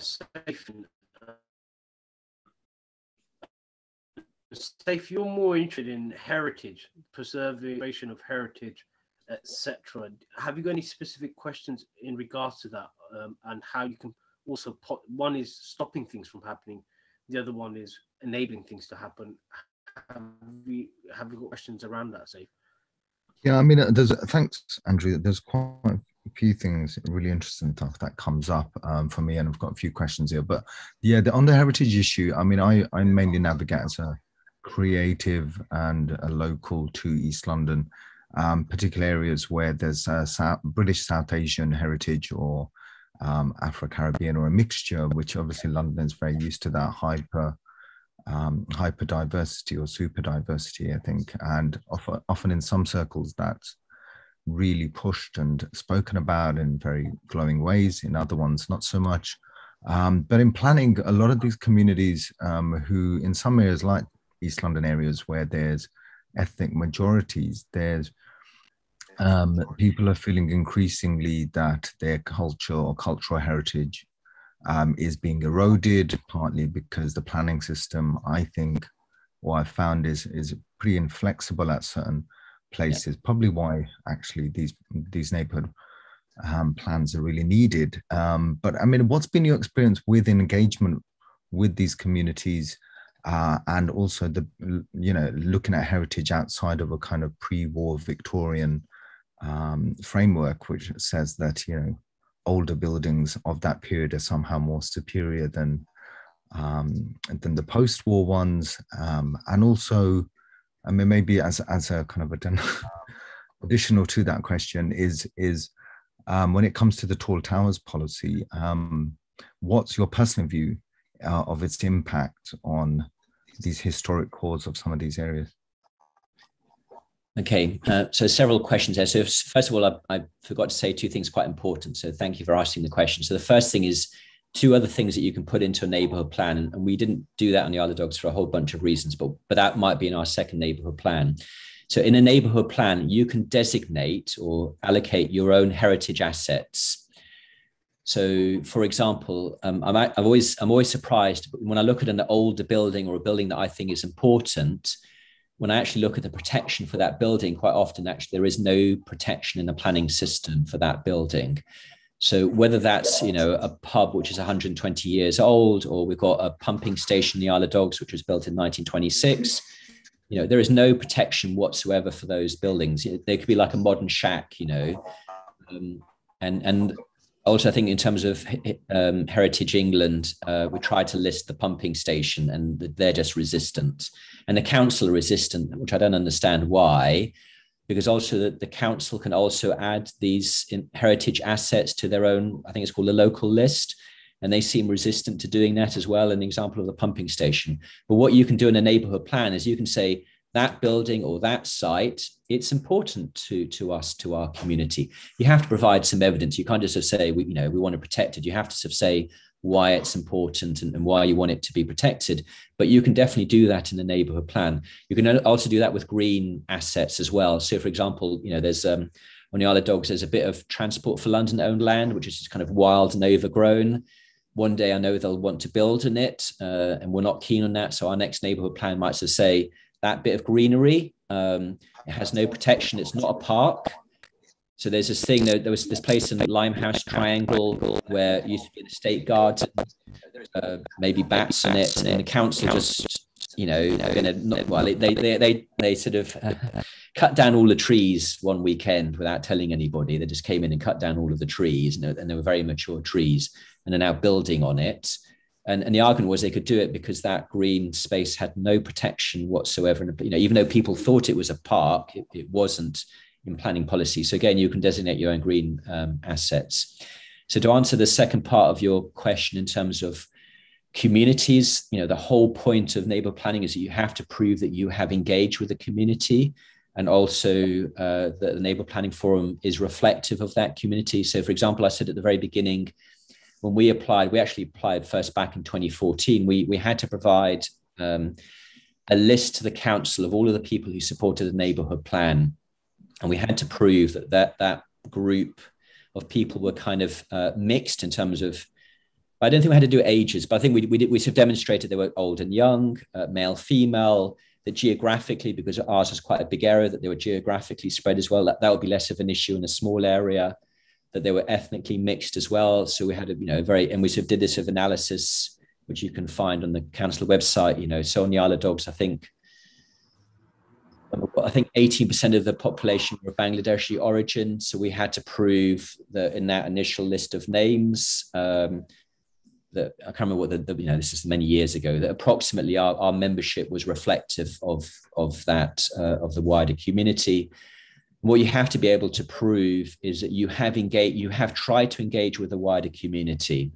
Saif you're more interested in heritage, preservation of heritage, etc. Have you got any specific questions in regards to that, um, and how you can also pot, one is stopping things from happening, the other one is enabling things to happen. Have we have you got questions around that, Saif? Yeah, I mean, uh, there's thanks, Andrew. There's quite a few things really interesting stuff that comes up um, for me, and I've got a few questions here. But yeah, the, on the heritage issue, I mean, I I mainly navigate as a creative and local to East London, um, particular areas where there's South, British South Asian heritage or um, Afro Caribbean or a mixture, which obviously London is very used to that hyper um, hyper diversity or super diversity, I think, and often, often in some circles that's really pushed and spoken about in very glowing ways. In other ones, not so much. Um, but in planning, a lot of these communities um, who, in some areas like East London areas where there's ethnic majorities, there's um, people are feeling increasingly that their culture or cultural heritage um, is being eroded, partly because the planning system, I think, what I've found is is pretty inflexible at certain places. Yeah. Probably why actually these these neighborhood um, plans are really needed. Um, but I mean, what's been your experience with engagement with these communities? Uh, and also the you know looking at heritage outside of a kind of pre-war Victorian um, framework, which says that you know older buildings of that period are somehow more superior than um, than the post-war ones, um, and also, I mean, maybe as as a kind of a additional to that question is is um, when it comes to the tall towers policy, um, what's your personal view uh, of its impact on these historic cores of some of these areas? Okay, uh, so several questions there. So first of all, I, I, forgot to say two things quite important. So thank you for asking the question. So the first thing is two other things that you can put into a neighborhood plan, and, and we didn't do that on the Isle of Dogs for a whole bunch of reasons, but but that might be in our second neighborhood plan. So in a neighborhood plan, you can designate or allocate your own heritage assets so, for example, um, I'm, I'm, always I'm always surprised when I look at an older building or a building that I think is important. When I actually look at the protection for that building, quite often actually there is no protection in the planning system for that building. So whether that's you know a pub which is 120 years old, or we've got a pumping station in the Isle of Dogs which was built in 1926, you know there is no protection whatsoever for those buildings. They could be like a modern shack, you know, um, and and also I think in terms of um, Heritage England, uh, we tried to list the pumping station, and they're just resistant, and the council are resistant, which I don't understand why because also the, the council can also add these heritage assets to their own, I think it's called the local list. And they seem resistant to doing that as well. An example of the pumping station. But what you can do in a neighborhood plan is you can say that building or that site, it's important to, to us, to our community. You have to provide some evidence. You can't just sort of say, we, you know, we want to protect it. You have to sort of say, why it's important and, and, why you want it to be protected. But you can definitely do that in the neighborhood plan. You can also do that with green assets as well. So, for example, you know, there's um, on the Isle of Dogs, there's a bit of Transport for London owned land, which is just kind of wild and overgrown. One day I know they'll want to build in it, uh, and we're not keen on that. So, our next neighborhood plan might say that bit of greenery, um, it has no protection, it's not a park. So there's this thing that there was this place in the Limehouse Triangle where it used to be the state guard, uh, maybe bats in it, and the council just, you know, not, well, they, they, they, they sort of cut down all the trees one weekend without telling anybody. They just came in and cut down all of the trees, and, and they were very mature trees, and are now building on it. And, and the argument was they could do it because that green space had no protection whatsoever. And, you know, even though people thought it was a park, it, it wasn't in planning policy. So again, you can designate your own green um, assets. So to answer the second part of your question in terms of communities, you know, the whole point of neighbor planning is that you have to prove that you have engaged with the community and also uh, that the neighbor planning forum is reflective of that community. So for example, I said at the very beginning, when we applied, we actually applied first back in 2014, we, we had to provide um, a list to the council of all of the people who supported the neighborhood plan and we had to prove that that, that group of people were kind of uh, mixed in terms of I don't think we had to do ages, but I think we, we, did, we of demonstrated they were old and young, uh, male, female, that geographically, because ours was quite a big area, that they were geographically spread as well. That, that would be less of an issue in a small area, that they were ethnically mixed as well. So we had a, you know, very, and we sort of did this of analysis, which you can find on the council website, you know, so on the Isle of Dogs, I think I think 18% of the population were Bangladeshi origin. So we had to prove that in that initial list of names, um, that I can't remember what the, the, you know, this is many years ago, that approximately our, our membership was reflective of, of that, uh, of the wider community. What you have to be able to prove is that you have engaged, you have tried to engage with a wider community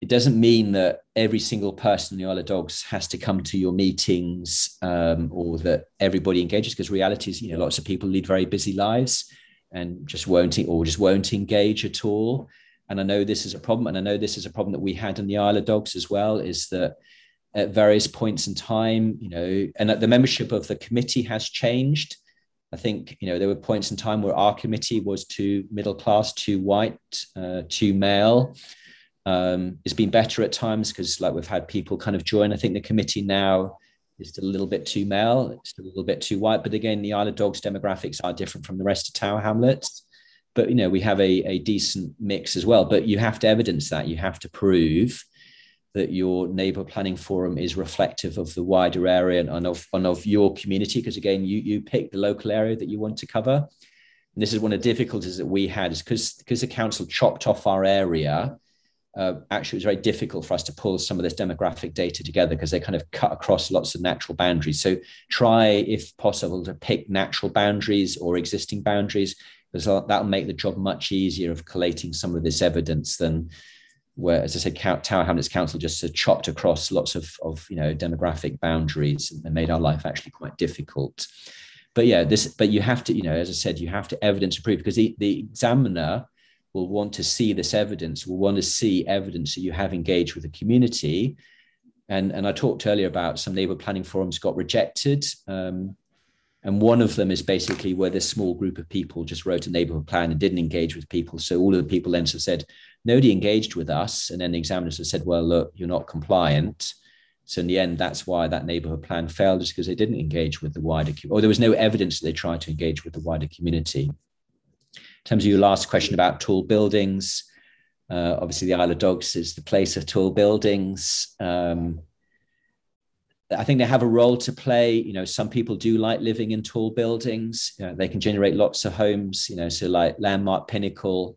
it doesn't mean that every single person in the Isle of Dogs has to come to your meetings um, or that everybody engages because reality is, you know, lots of people lead very busy lives and just won't or just won't engage at all. And I know this is a problem, and I know this is a problem that we had in the Isle of Dogs as well, is that at various points in time, you know, and that the membership of the committee has changed. I think you know there were points in time where our committee was too middle class, too white, uh, too male, um, it's been better at times because like we've had people kind of join. I think the committee now is a little bit too male, it's a little bit too white. But again, the Isle of Dogs demographics are different from the rest of Tower Hamlets. But you know, we have a, a decent mix as well. But you have to evidence that. You have to prove that your neighbor planning forum is reflective of the wider area and of, and of your community. Because again, you you pick the local area that you want to cover. And this is one of the difficulties that we had is because because the council chopped off our area uh, actually it was very difficult for us to pull some of this demographic data together because they kind of cut across lots of natural boundaries. So try, if possible, to pick natural boundaries or existing boundaries because that'll make the job much easier of collating some of this evidence than where, as I said, Tower Hamlets Council just chopped across lots of, of you know demographic boundaries and made our life actually quite difficult. But yeah, this. But you have to, you know, as I said, you have to evidence prove because the, the examiner will want to see this evidence, will want to see evidence that you have engaged with the community. And, and I talked earlier about some neighbor planning forums got rejected. Um, and one of them is basically where this small group of people just wrote a neighborhood plan and didn't engage with people. So all of the people then said, nobody engaged with us. And then the examiners have said, well, look, you're not compliant. So in the end, that's why that neighborhood plan failed, is because they didn't engage with the wider, community, or there was no evidence that they tried to engage with the wider community. In terms of your last question about tall buildings, uh, obviously the Isle of Dogs is the place of tall buildings. Um, I think they have a role to play. You know, some people do like living in tall buildings. You know, they can generate lots of homes. You know, so like Landmark Pinnacle,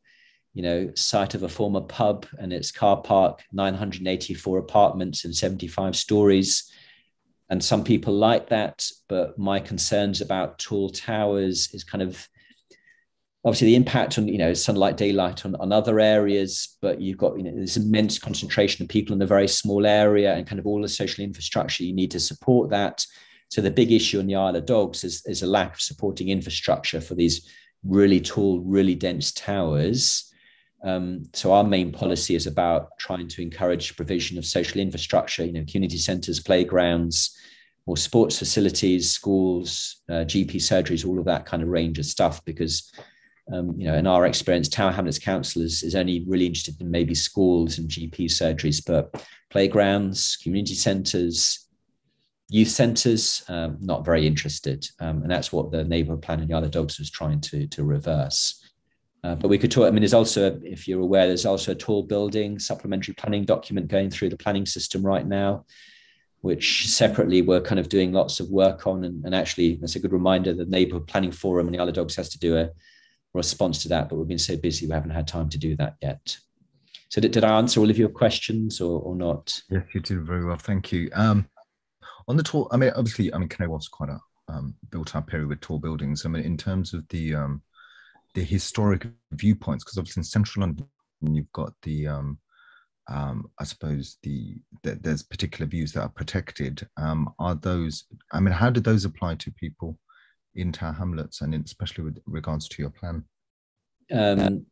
you know, site of a former pub and its car park, 984 apartments and 75 stories. And some people like that, but my concerns about tall towers is kind of obviously the impact on you know sunlight daylight on, on other areas but you've got you know this immense concentration of people in a very small area and kind of all the social infrastructure you need to support that. So the big issue in the isle of dogs is, is a lack of supporting infrastructure for these really tall really dense towers. Um, so our main policy is about trying to encourage provision of social infrastructure you know community centers playgrounds more sports facilities schools uh, gp surgeries all of that kind of range of stuff because um, you know, in our experience, Tower Hamlets Council is, is only really interested in maybe schools and GP surgeries, but playgrounds, community centres, youth centres, um, not very interested. Um, and that's what the neighbourhood plan in the of Dogs was trying to, to reverse. Uh, but we could talk, I mean, there's also, if you're aware, there's also a tall building supplementary planning document going through the planning system right now, which separately we're kind of doing lots of work on. And, and actually, that's a good reminder the Neighbourhood Planning Forum and the other Dogs has to do a response to that, but we've been so busy we haven't had time to do that yet. So did, did I answer all of your questions or, or not? Yes, you did very well. Thank you. Um, on the tall, I mean, obviously, I mean, Canary Wharf's quite a um, built up area with tall buildings. I mean, in terms of the um, the historic viewpoints, because obviously in central London you've got the um, um, I suppose the, the, there's particular views that are protected. Um, are those? I mean, how do those apply to people in Tower Hamlets and especially with regards to your plan? Um,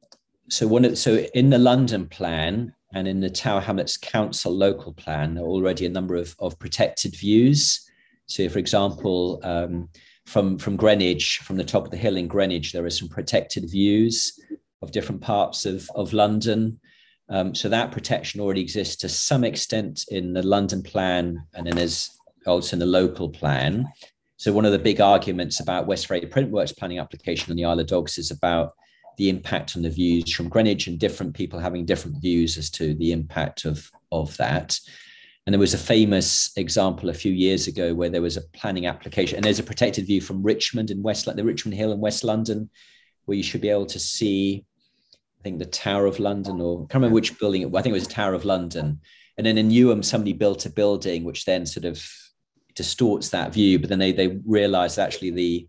so one of, so in the London plan and in the Tower Hamlets Council local plan, there are already a number of, of protected views. So, for example, um, from from Greenwich, from the top of the hill in Greenwich, there are some protected views of different parts of of London. Um, so that protection already exists to some extent in the London plan, and then there's also in the local plan. So one of the big arguments about Westferry Printworks planning application on the Isle of Dogs is about the impact on the views from Greenwich and different people having different views as to the impact of, of that. And there was a famous example a few years ago where there was a planning application, and there's a protected view from Richmond in West, like the Richmond Hill in West London, where you should be able to see, I think the Tower of London, or I can't remember which building. I think it was the Tower of London. And then in Newham, somebody built a building which then sort of distorts that view. But then they they realize actually the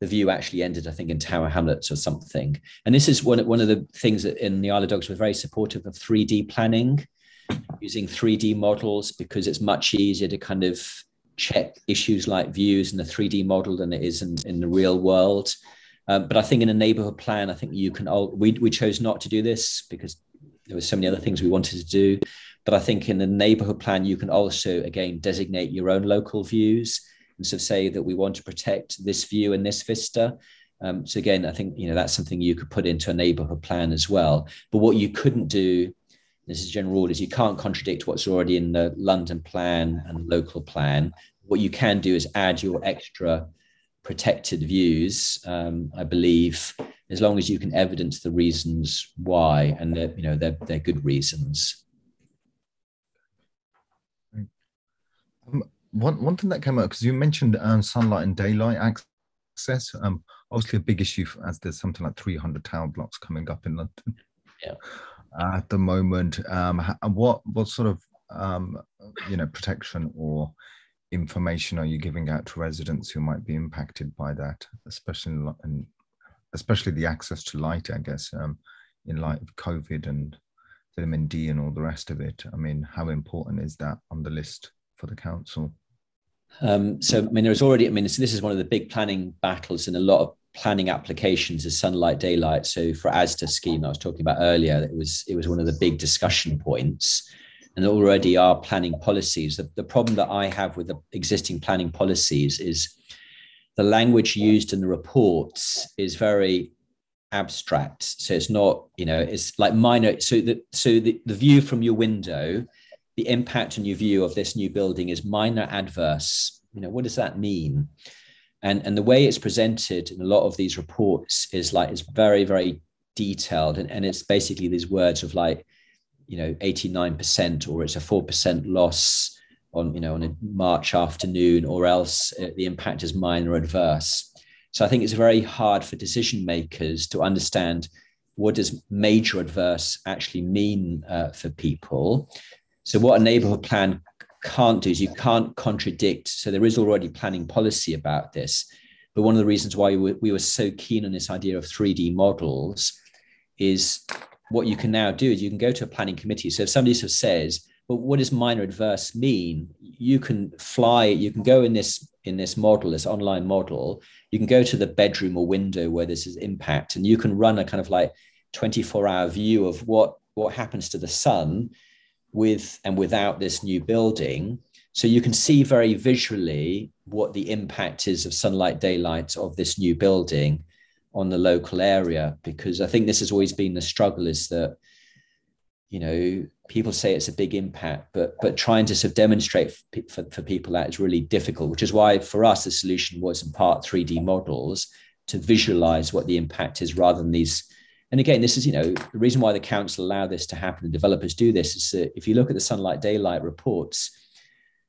the view actually ended, I think, in Tower Hamlets or something. And this is one, one of the things that in the Isle of Dogs, we're very supportive of 3D planning, using 3D models because it's much easier to kind of check issues like views in the 3D model than it is in, in the real world. Um, but I think in a neighborhood plan, I think you can, all, we, we chose not to do this because there were so many other things we wanted to do. But I think in the neighborhood plan, you can also, again, designate your own local views and sort of say that we want to protect this view and this vista. Um, so again, I think you know that's something you could put into a neighborhood plan as well. But what you couldn't do, this is general rule, is you can't contradict what's already in the London plan and local plan. What you can do is add your extra protected views. Um, I believe as long as you can evidence the reasons why, and they're you know they're they're good reasons. Um, one one thing that came up because you mentioned um, sunlight and daylight access. Um, obviously a big issue as there's something like 300 tower blocks coming up in London. Yeah. Uh, at the moment, um, what what sort of um, you know protection or information are you giving out to residents who might be impacted by that, especially in, in especially the access to light, I guess, um, in light of COVID and vitamin D and all the rest of it. I mean, how important is that on the list for the council? Um, so, I mean, there's already, I mean, so this is one of the big planning battles in a lot of planning applications is sunlight daylight. So for ASDA scheme I was talking about earlier, it was it was one of the big discussion points. And already our planning policies. The, the problem that I have with the existing planning policies is the language used in the reports is very abstract. So it's not, you know, it's like minor. So the so the, the view from your window the impact on your view of this new building is minor adverse. You know, what does that mean? And, and the way it's presented in a lot of these reports is like it's very, very detailed. And, and it's basically these words of like, you know, 89% or it's a 4% loss on, you know, on a March afternoon, or else uh, the impact is minor adverse. So I think it's very hard for decision makers to understand what does major adverse actually mean uh, for people. So what a neighborhood plan can't do is you can't contradict. So there is already planning policy about this. But one of the reasons why we were, so keen on this idea of 3D models is what you can now do is you can go to a planning committee. So if somebody sort of says, well, what does minor adverse mean? You can fly, you can go in this in this model, this online model, you can go to the bedroom or window where this is impact, and you can run a kind of like 24 hour view of what what happens to the sun with and without this new building. So you can see very visually what the impact is of sunlight daylight of this new building on the local area. Because I think this has always been the struggle is that, you know, people say it's a big impact, but but trying to sort of demonstrate for, for, for people that is really difficult, which is why for us the solution was in part 3D models to visualize what the impact is rather than these and again, this is, you know, the reason why the council allow this to happen and developers do this is that if you look at the sunlight daylight reports,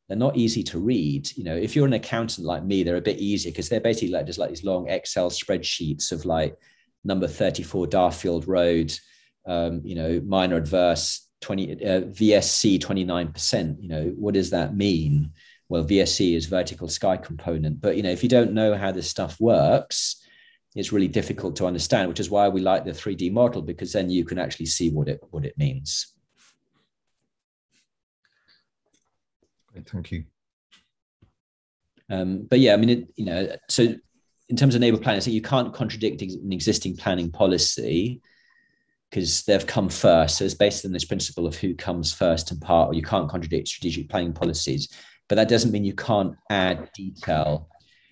they're not easy to read. You know, if you're an accountant like me, they're a bit easier because they're basically like just like these long Excel spreadsheets of like number 34 Darfield Road, um, you know, minor adverse 20 uh, VSC 29%. You know, what does that mean? Well, VSC is vertical sky component. But you know, if you don't know how this stuff works, it's really difficult to understand, which is why we like the 3D model because then you can actually see what it what it means. Great, thank you. Um, but yeah, I mean, it, you know, so in terms of neighbor planning, so you can't contradict an existing planning policy because they've come first. So it's based on this principle of who comes first and part, or you can't contradict strategic planning policies. But that doesn't mean you can't add detail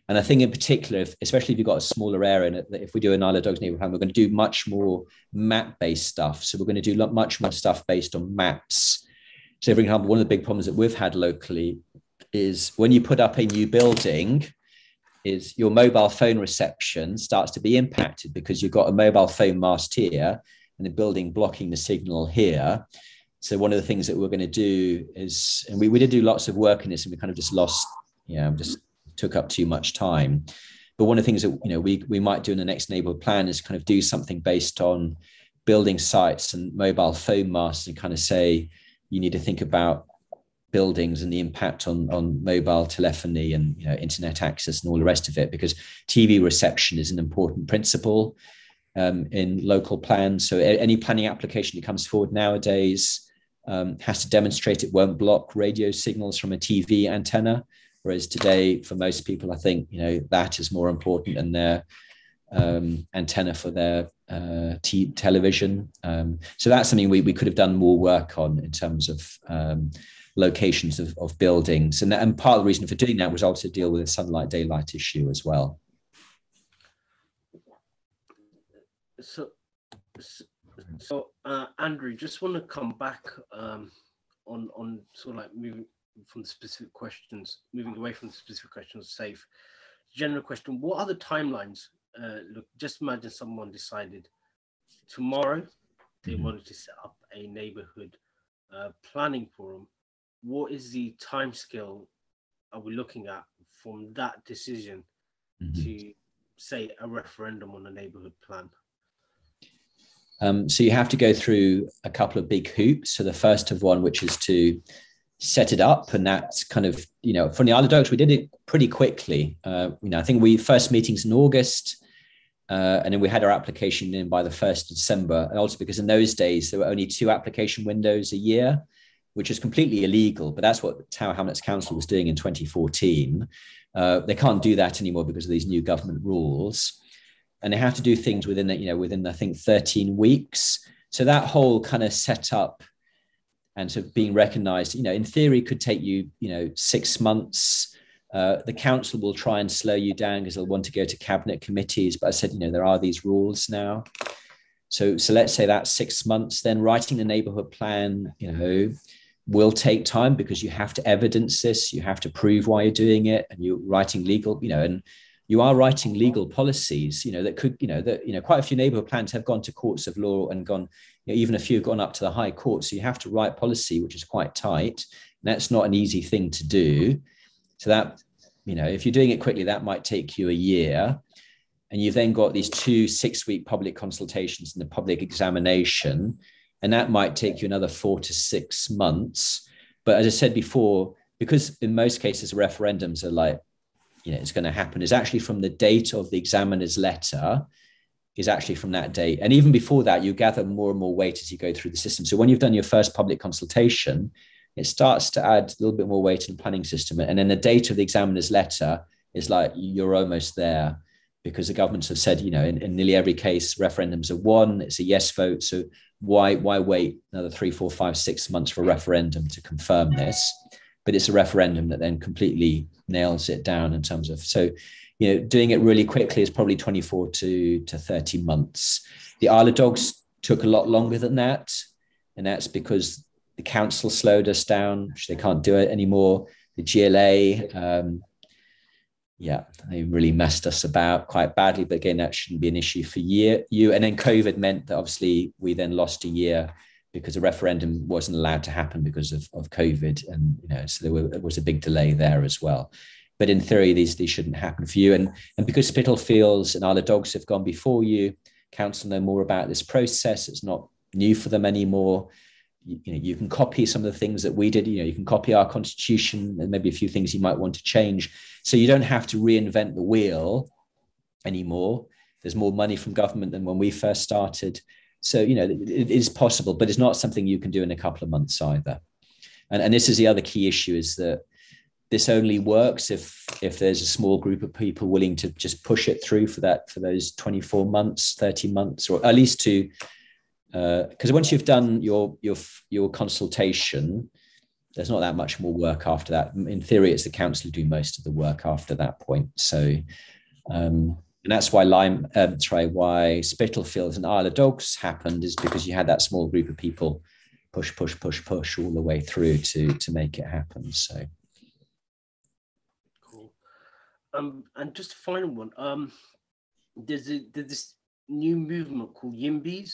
and I think in particular, if, especially if you've got a smaller area, and if we do an Isle of Dogs neighborhood we're going to do much more map-based stuff. So we're going to do much more stuff based on maps. So for example, one of the big problems that we've had locally is when you put up a new building, is your mobile phone reception starts to be impacted because you've got a mobile phone mast here and the building blocking the signal here. So one of the things that we're going to do is, and we, we did do lots of work in this and we kind of just lost, you know, just took up too much time. But one of the things that you know we we might do in the next neighborhood plan is kind of do something based on building sites and mobile phone masts and kind of say you need to think about buildings and the impact on on mobile telephony and you know internet access and all the rest of it because TV reception is an important principle um, in local plans. So any planning application that comes forward nowadays um, has to demonstrate it won't block radio signals from a TV antenna. Whereas today, for most people, I think you know that is more important than their um, antenna for their uh, t- television. Um, so that's something we, we could have done more work on in terms of um, locations of, of buildings. And, and part of the reason for doing that was also deal with the sunlight daylight issue as well. So, so uh, Andrew, just want to come back um, on on sort of like moving from the specific questions, moving away from the specific questions, Saif. General question: What are the timelines? Uh, look, just imagine someone decided tomorrow they mm-hmm. wanted to set up a neighborhood uh, planning forum. What is the time scale are we looking at from that decision mm-hmm. to say a referendum on a neighborhood plan? Um, so you have to go through a couple of big hoops. So the first of one, which is to set it up and that's kind of you know from the of Dogs we did it pretty quickly. Uh, you know I think we first meetings in August uh, and then we had our application in by the 1st of December. And also because in those days there were only two application windows a year which is completely illegal but that's what Tower Hamlets Council was doing in 2014 uh, they can't do that anymore because of these new government rules. And they have to do things within that you know within I think 13 weeks. So that whole kind of setup and sort of being recognized you know in theory could take you you know six months. Uh, the council will try and slow you down because they'll want to go to cabinet committees but i said you know there are these rules now. So so let's say that's six months then writing the neighborhood plan you know will take time because you have to evidence this you have to prove why you're doing it and you're writing legal you know and you are writing legal policies, you know, that could, you know, that, you know, quite a few neighborhood plans have gone to courts of law and gone, you know, even a few have gone up to the high court. So you have to write policy, which is quite tight. And that's not an easy thing to do. So that, you know, if you're doing it quickly, that might take you a year. And you've then got these two six week public consultations and the public examination. And that might take you another four to six months. But as I said before, because in most cases referendums are like you know it's going to happen is actually from the date of the examiner's letter is actually from that date. And even before that you gather more and more weight as you go through the system. So when you've done your first public consultation it starts to add a little bit more weight in the planning system. And then the date of the examiner's letter is like you're almost there because the governments have said you know in, in nearly every case referendums are won it's a yes vote. So why why wait another three four five six months for a referendum to confirm this? But it's a referendum that then completely nails it down in terms of so you know doing it really quickly is probably 24 to to 30 months. The isle of dogs took a lot longer than that and that's because the council slowed us down they can't do it anymore. The gla um, yeah they really messed us about quite badly but again that shouldn't be an issue for year you. And then covid meant that obviously we then lost a year because a referendum wasn't allowed to happen because of, of COVID. And, you know, so there, were, was a big delay there as well. But in theory, these, these shouldn't happen for you. And, and because Spitalfields and Isle of Dogs have gone before you, council know more about this process. It's not new for them anymore. You, you, know, you can copy some of the things that we did. You know, you can copy our constitution and maybe a few things you might want to change. So you don't have to reinvent the wheel anymore. There's more money from government than when we first started. So, you know, it is possible, but it's not something you can do in a couple of months either. And, and this is the other key issue is that this only works if if there's a small group of people willing to just push it through for that for those 24 months 30 months or at least to because uh, once you've done your your your consultation there's not that much more work after that in theory it's the council who do most of the work after that point so um, and that's why Lime, um, sorry, why Spitalfields and Isle of Dogs happened is because you had that small group of people push, push, push, push all the way through to to make it happen. So cool. Um, and just a final one. Um, there's a, there's this new movement called Yimbys,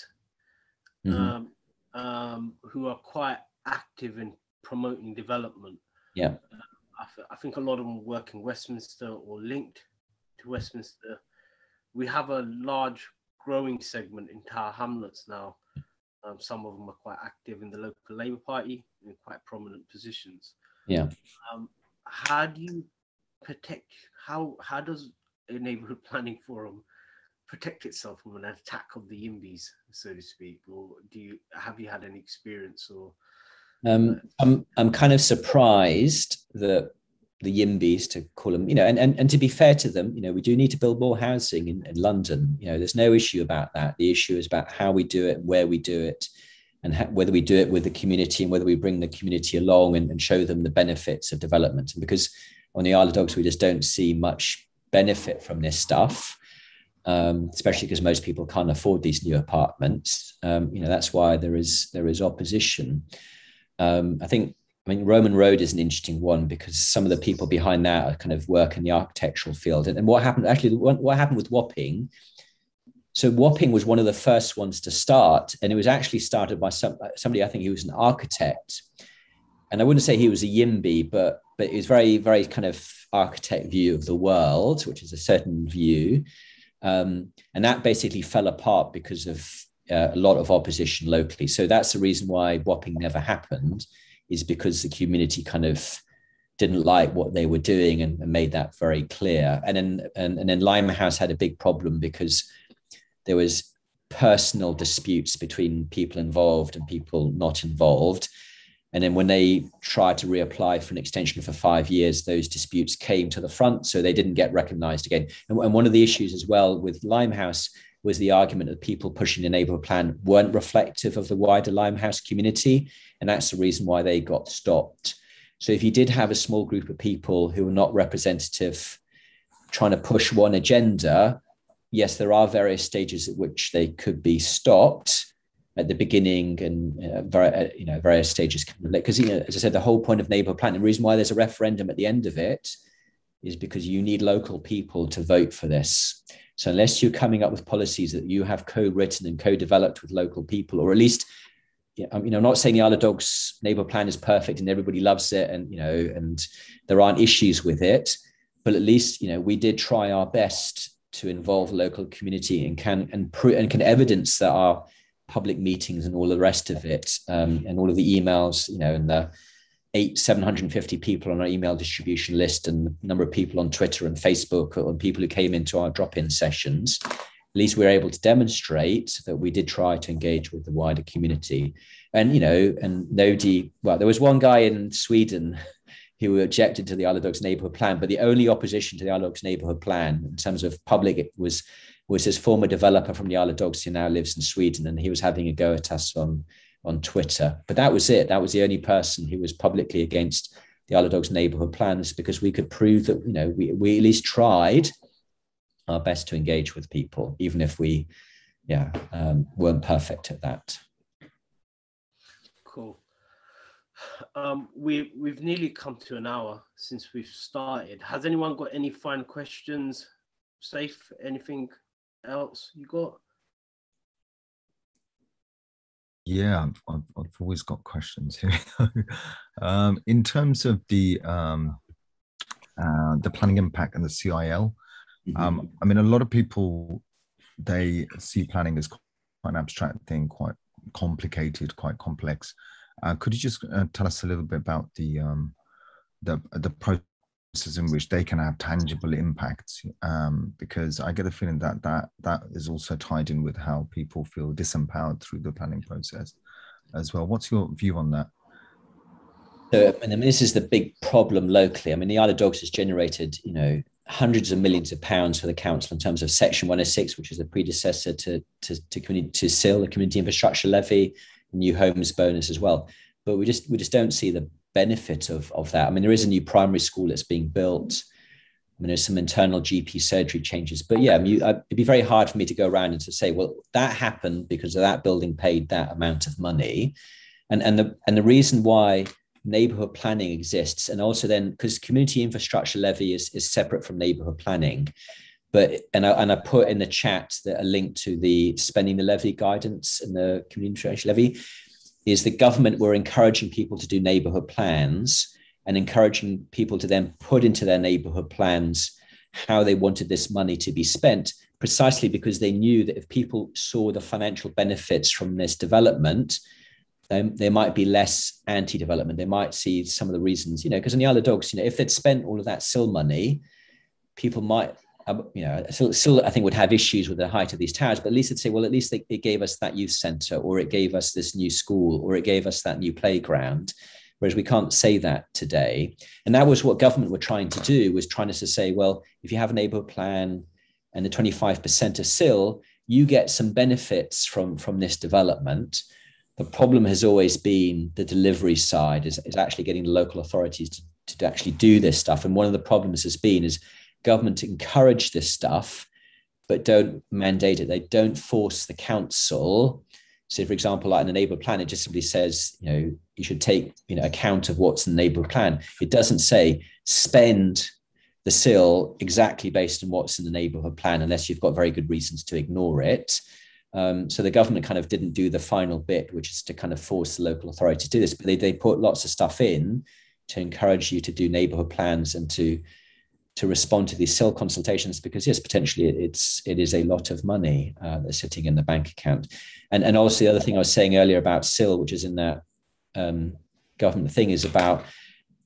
mm-hmm. um, um, who are quite active in promoting development. Yeah. Uh, I, th- I think a lot of them work in Westminster or linked to Westminster we have a large growing segment in Tower Hamlets now. Um, some of them are quite active in the local Labour Party in quite prominent positions. Yeah. Um, how do you protect? How how does a neighbourhood planning forum protect itself from an attack of the Yimbys, so to speak? Or do you have you had any experience or? Um, I'm I'm kind of surprised that the Yimbys to call them, you know, and, and, and to be fair to them, you know, we do need to build more housing in, in London. You know, there's no issue about that. The issue is about how we do it, where we do it, and whether we do it with the community and whether we bring the community along and, and show them the benefits of development. And because on the Isle of Dogs, we just don't see much benefit from this stuff. Um, especially because most people can't afford these new apartments. Um, you know that's why there is there is opposition. Um, I think I mean, Roman Road is an interesting one because some of the people behind that are kind of work in the architectural field. And, and what happened actually, what, happened with Wapping? So Wapping was one of the first ones to start, and it was actually started by some, somebody I think he was an architect, and I wouldn't say he was a Yimby, but but it was very very kind of architect view of the world, which is a certain view, um, and that basically fell apart because of uh, a lot of opposition locally. So that's the reason why Wapping never happened is because the community kind of didn't like what they were doing and, and made that very clear. And then and, and then Limehouse had a big problem because there was personal disputes between people involved and people not involved. And then when they tried to reapply for an extension for five years, those disputes came to the front, so they didn't get recognized again. And, and one of the issues as well with Limehouse was the argument that people pushing the neighborhood plan weren't reflective of the wider Limehouse community. And that's the reason why they got stopped. So if you did have a small group of people who were not representative trying to push one agenda, yes, there are various stages at which they could be stopped at the beginning and uh, very, uh, you know various stages because you know as I said the whole point of neighborhood plan the reason why there's a referendum at the end of it is because you need local people to vote for this. So unless you're coming up with policies that you have co-written and co-developed with local people, or at least, you know, I'm not saying the Isle of Dogs neighbour plan is perfect and everybody loves it, and you know, and there aren't issues with it, but at least you know we did try our best to involve local community and can and pro- and can evidence that our public meetings and all the rest of it, um, and all of the emails, you know, and the eight, 750 people on our email distribution list and number of people on Twitter and Facebook and people who came into our drop-in sessions, at least we are able to demonstrate that we did try to engage with the wider community. And, you know, and Nodi, well, there was one guy in Sweden who objected to the Isle of Dogs neighborhood plan, but the only opposition to the Isle of Dogs neighborhood plan in terms of public it was was his former developer from the Isle of Dogs who now lives in Sweden, and he was having a go at us on on Twitter. But that was it. That was the only person who was publicly against the Isle of Dogs neighborhood plans because we could prove that, you know, we, we at least tried our best to engage with people, even if we, yeah, um, weren't perfect at that. Cool. Um, we, we've nearly come to an hour since we've started. Has anyone got any final questions? Saif? Anything else you got? Yeah, I've, I've always got questions here. um, in terms of the um, uh, the planning impact and the CIL, mm-hmm. um, I mean, a lot of people they see planning as quite an abstract thing, quite complicated, quite complex. Uh, could you just uh, tell us a little bit about the um, the the process in which they can have tangible impacts um, because i get a feeling that that that is also tied in with how people feel disempowered through the planning process as well what's your view on that so I mean, this is the big problem locally. I mean, the Isle of Dogs has generated, you know, hundreds of millions of pounds for the council in terms of Section 106, which is the predecessor to to to, community, to CIL, the Community Infrastructure Levy, New Homes Bonus as well. But we just we just don't see the benefit of, of that. I mean, there is a new primary school that's being built. I mean, there's some internal GP surgery changes, but yeah, I mean, it'd be very hard for me to go around and to say, well, that happened because that building paid that amount of money, and and the and the reason why neighborhood planning exists, and also then because community infrastructure levy is is separate from neighborhood planning, but and I and I put in the chat that a link to the spending the levy guidance and the community infrastructure levy is the government were encouraging people to do neighborhood plans and encouraging people to then put into their neighborhood plans how they wanted this money to be spent precisely because they knew that if people saw the financial benefits from this development then they might be less anti-development. They might see some of the reasons you know because in the of Dogs you know if they'd spent all of that CIL money people might um, Uh, you know, still, still, I think would have issues with the height of these towers, but at least they'd say, well, at least they, it gave us that youth center, or it gave us this new school, or it gave us that new playground. Whereas we can't say that today. And that was what government were trying to do, was trying to say, well, if you have a neighborhood plan and the 25% of CIL, you get some benefits from, from this development. The problem has always been the delivery side is, is actually getting the local authorities to, to actually do this stuff. And one of the problems has been is government encourage this stuff, but don't mandate it. They don't force the council. So, for example, like in the neighbourhood plan, it just simply says, you know, you should take, you know, account of what's in the neighbourhood plan. It doesn't say spend the CIL exactly based on what's in the neighbourhood plan, unless you've got very good reasons to ignore it. Um, so the government kind of didn't do the final bit, which is to kind of force the local authority to do this, but they, they put lots of stuff in to encourage you to do neighbourhood plans and to to respond to these CIL consultations because yes, potentially it's it is a lot of money uh, that's sitting in the bank account, and and also the other thing I was saying earlier about CIL, which is in that um, government thing, is about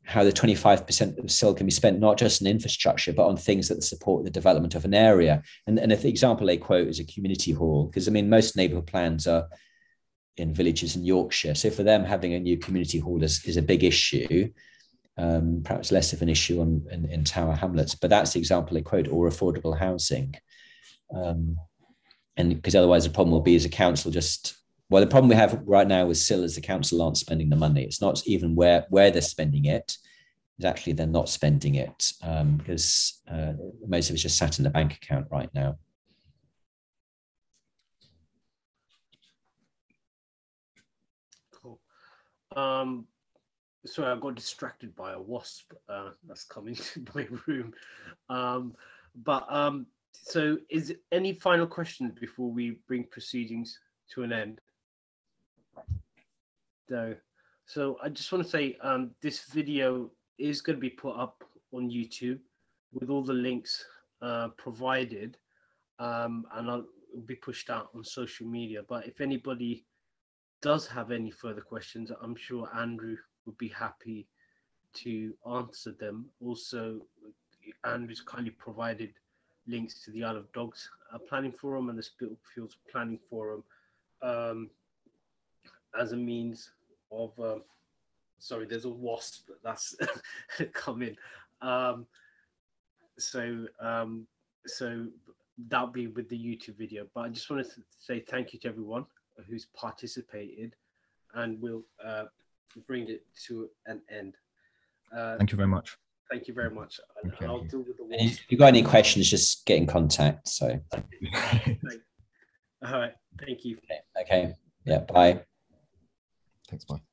how the 25% of CIL can be spent not just on infrastructure, but on things that support the development of an area. And, and the example they quote is a community hall, because I mean, most neighborhood plans are in villages in Yorkshire. So for them, having a new community hall is, is a big issue um, perhaps less of an issue on, in, in, Tower Hamlets. But that's the example they quote, or affordable housing. Um, and because otherwise the problem will be as a council just well the problem we have right now with CIL is the council aren't spending the money. It's not even where where they're spending it, it. Is actually they're not spending it um, because uh, most of it's just sat in the bank account right now. Cool. Um, sorry, I got distracted by a wasp uh, that's come into my room. Um, but um, so, is any final questions before we bring proceedings to an end? No. So I just want to say um, this video is going to be put up on YouTube with all the links uh, provided, um, and I'll be pushed out on social media. But if anybody does have any further questions, I'm sure Andrew would be happy to answer them. Also, Andrew's kindly provided links to the Isle of Dogs uh, Planning Forum and the Spitalfields Planning Forum um, as a means of. Um, sorry, there's a wasp that's coming. Um, so, um, so that'll be with the YouTube video. But I just wanted to say thank you to everyone who's participated, and we'll uh, bring it to an end. Uh, thank you very much. Thank you very much. I'll deal with the wall. If you got any questions, just get in contact. So. All right. Thank you. Okay. okay. Yeah. Bye. Thanks. Bye.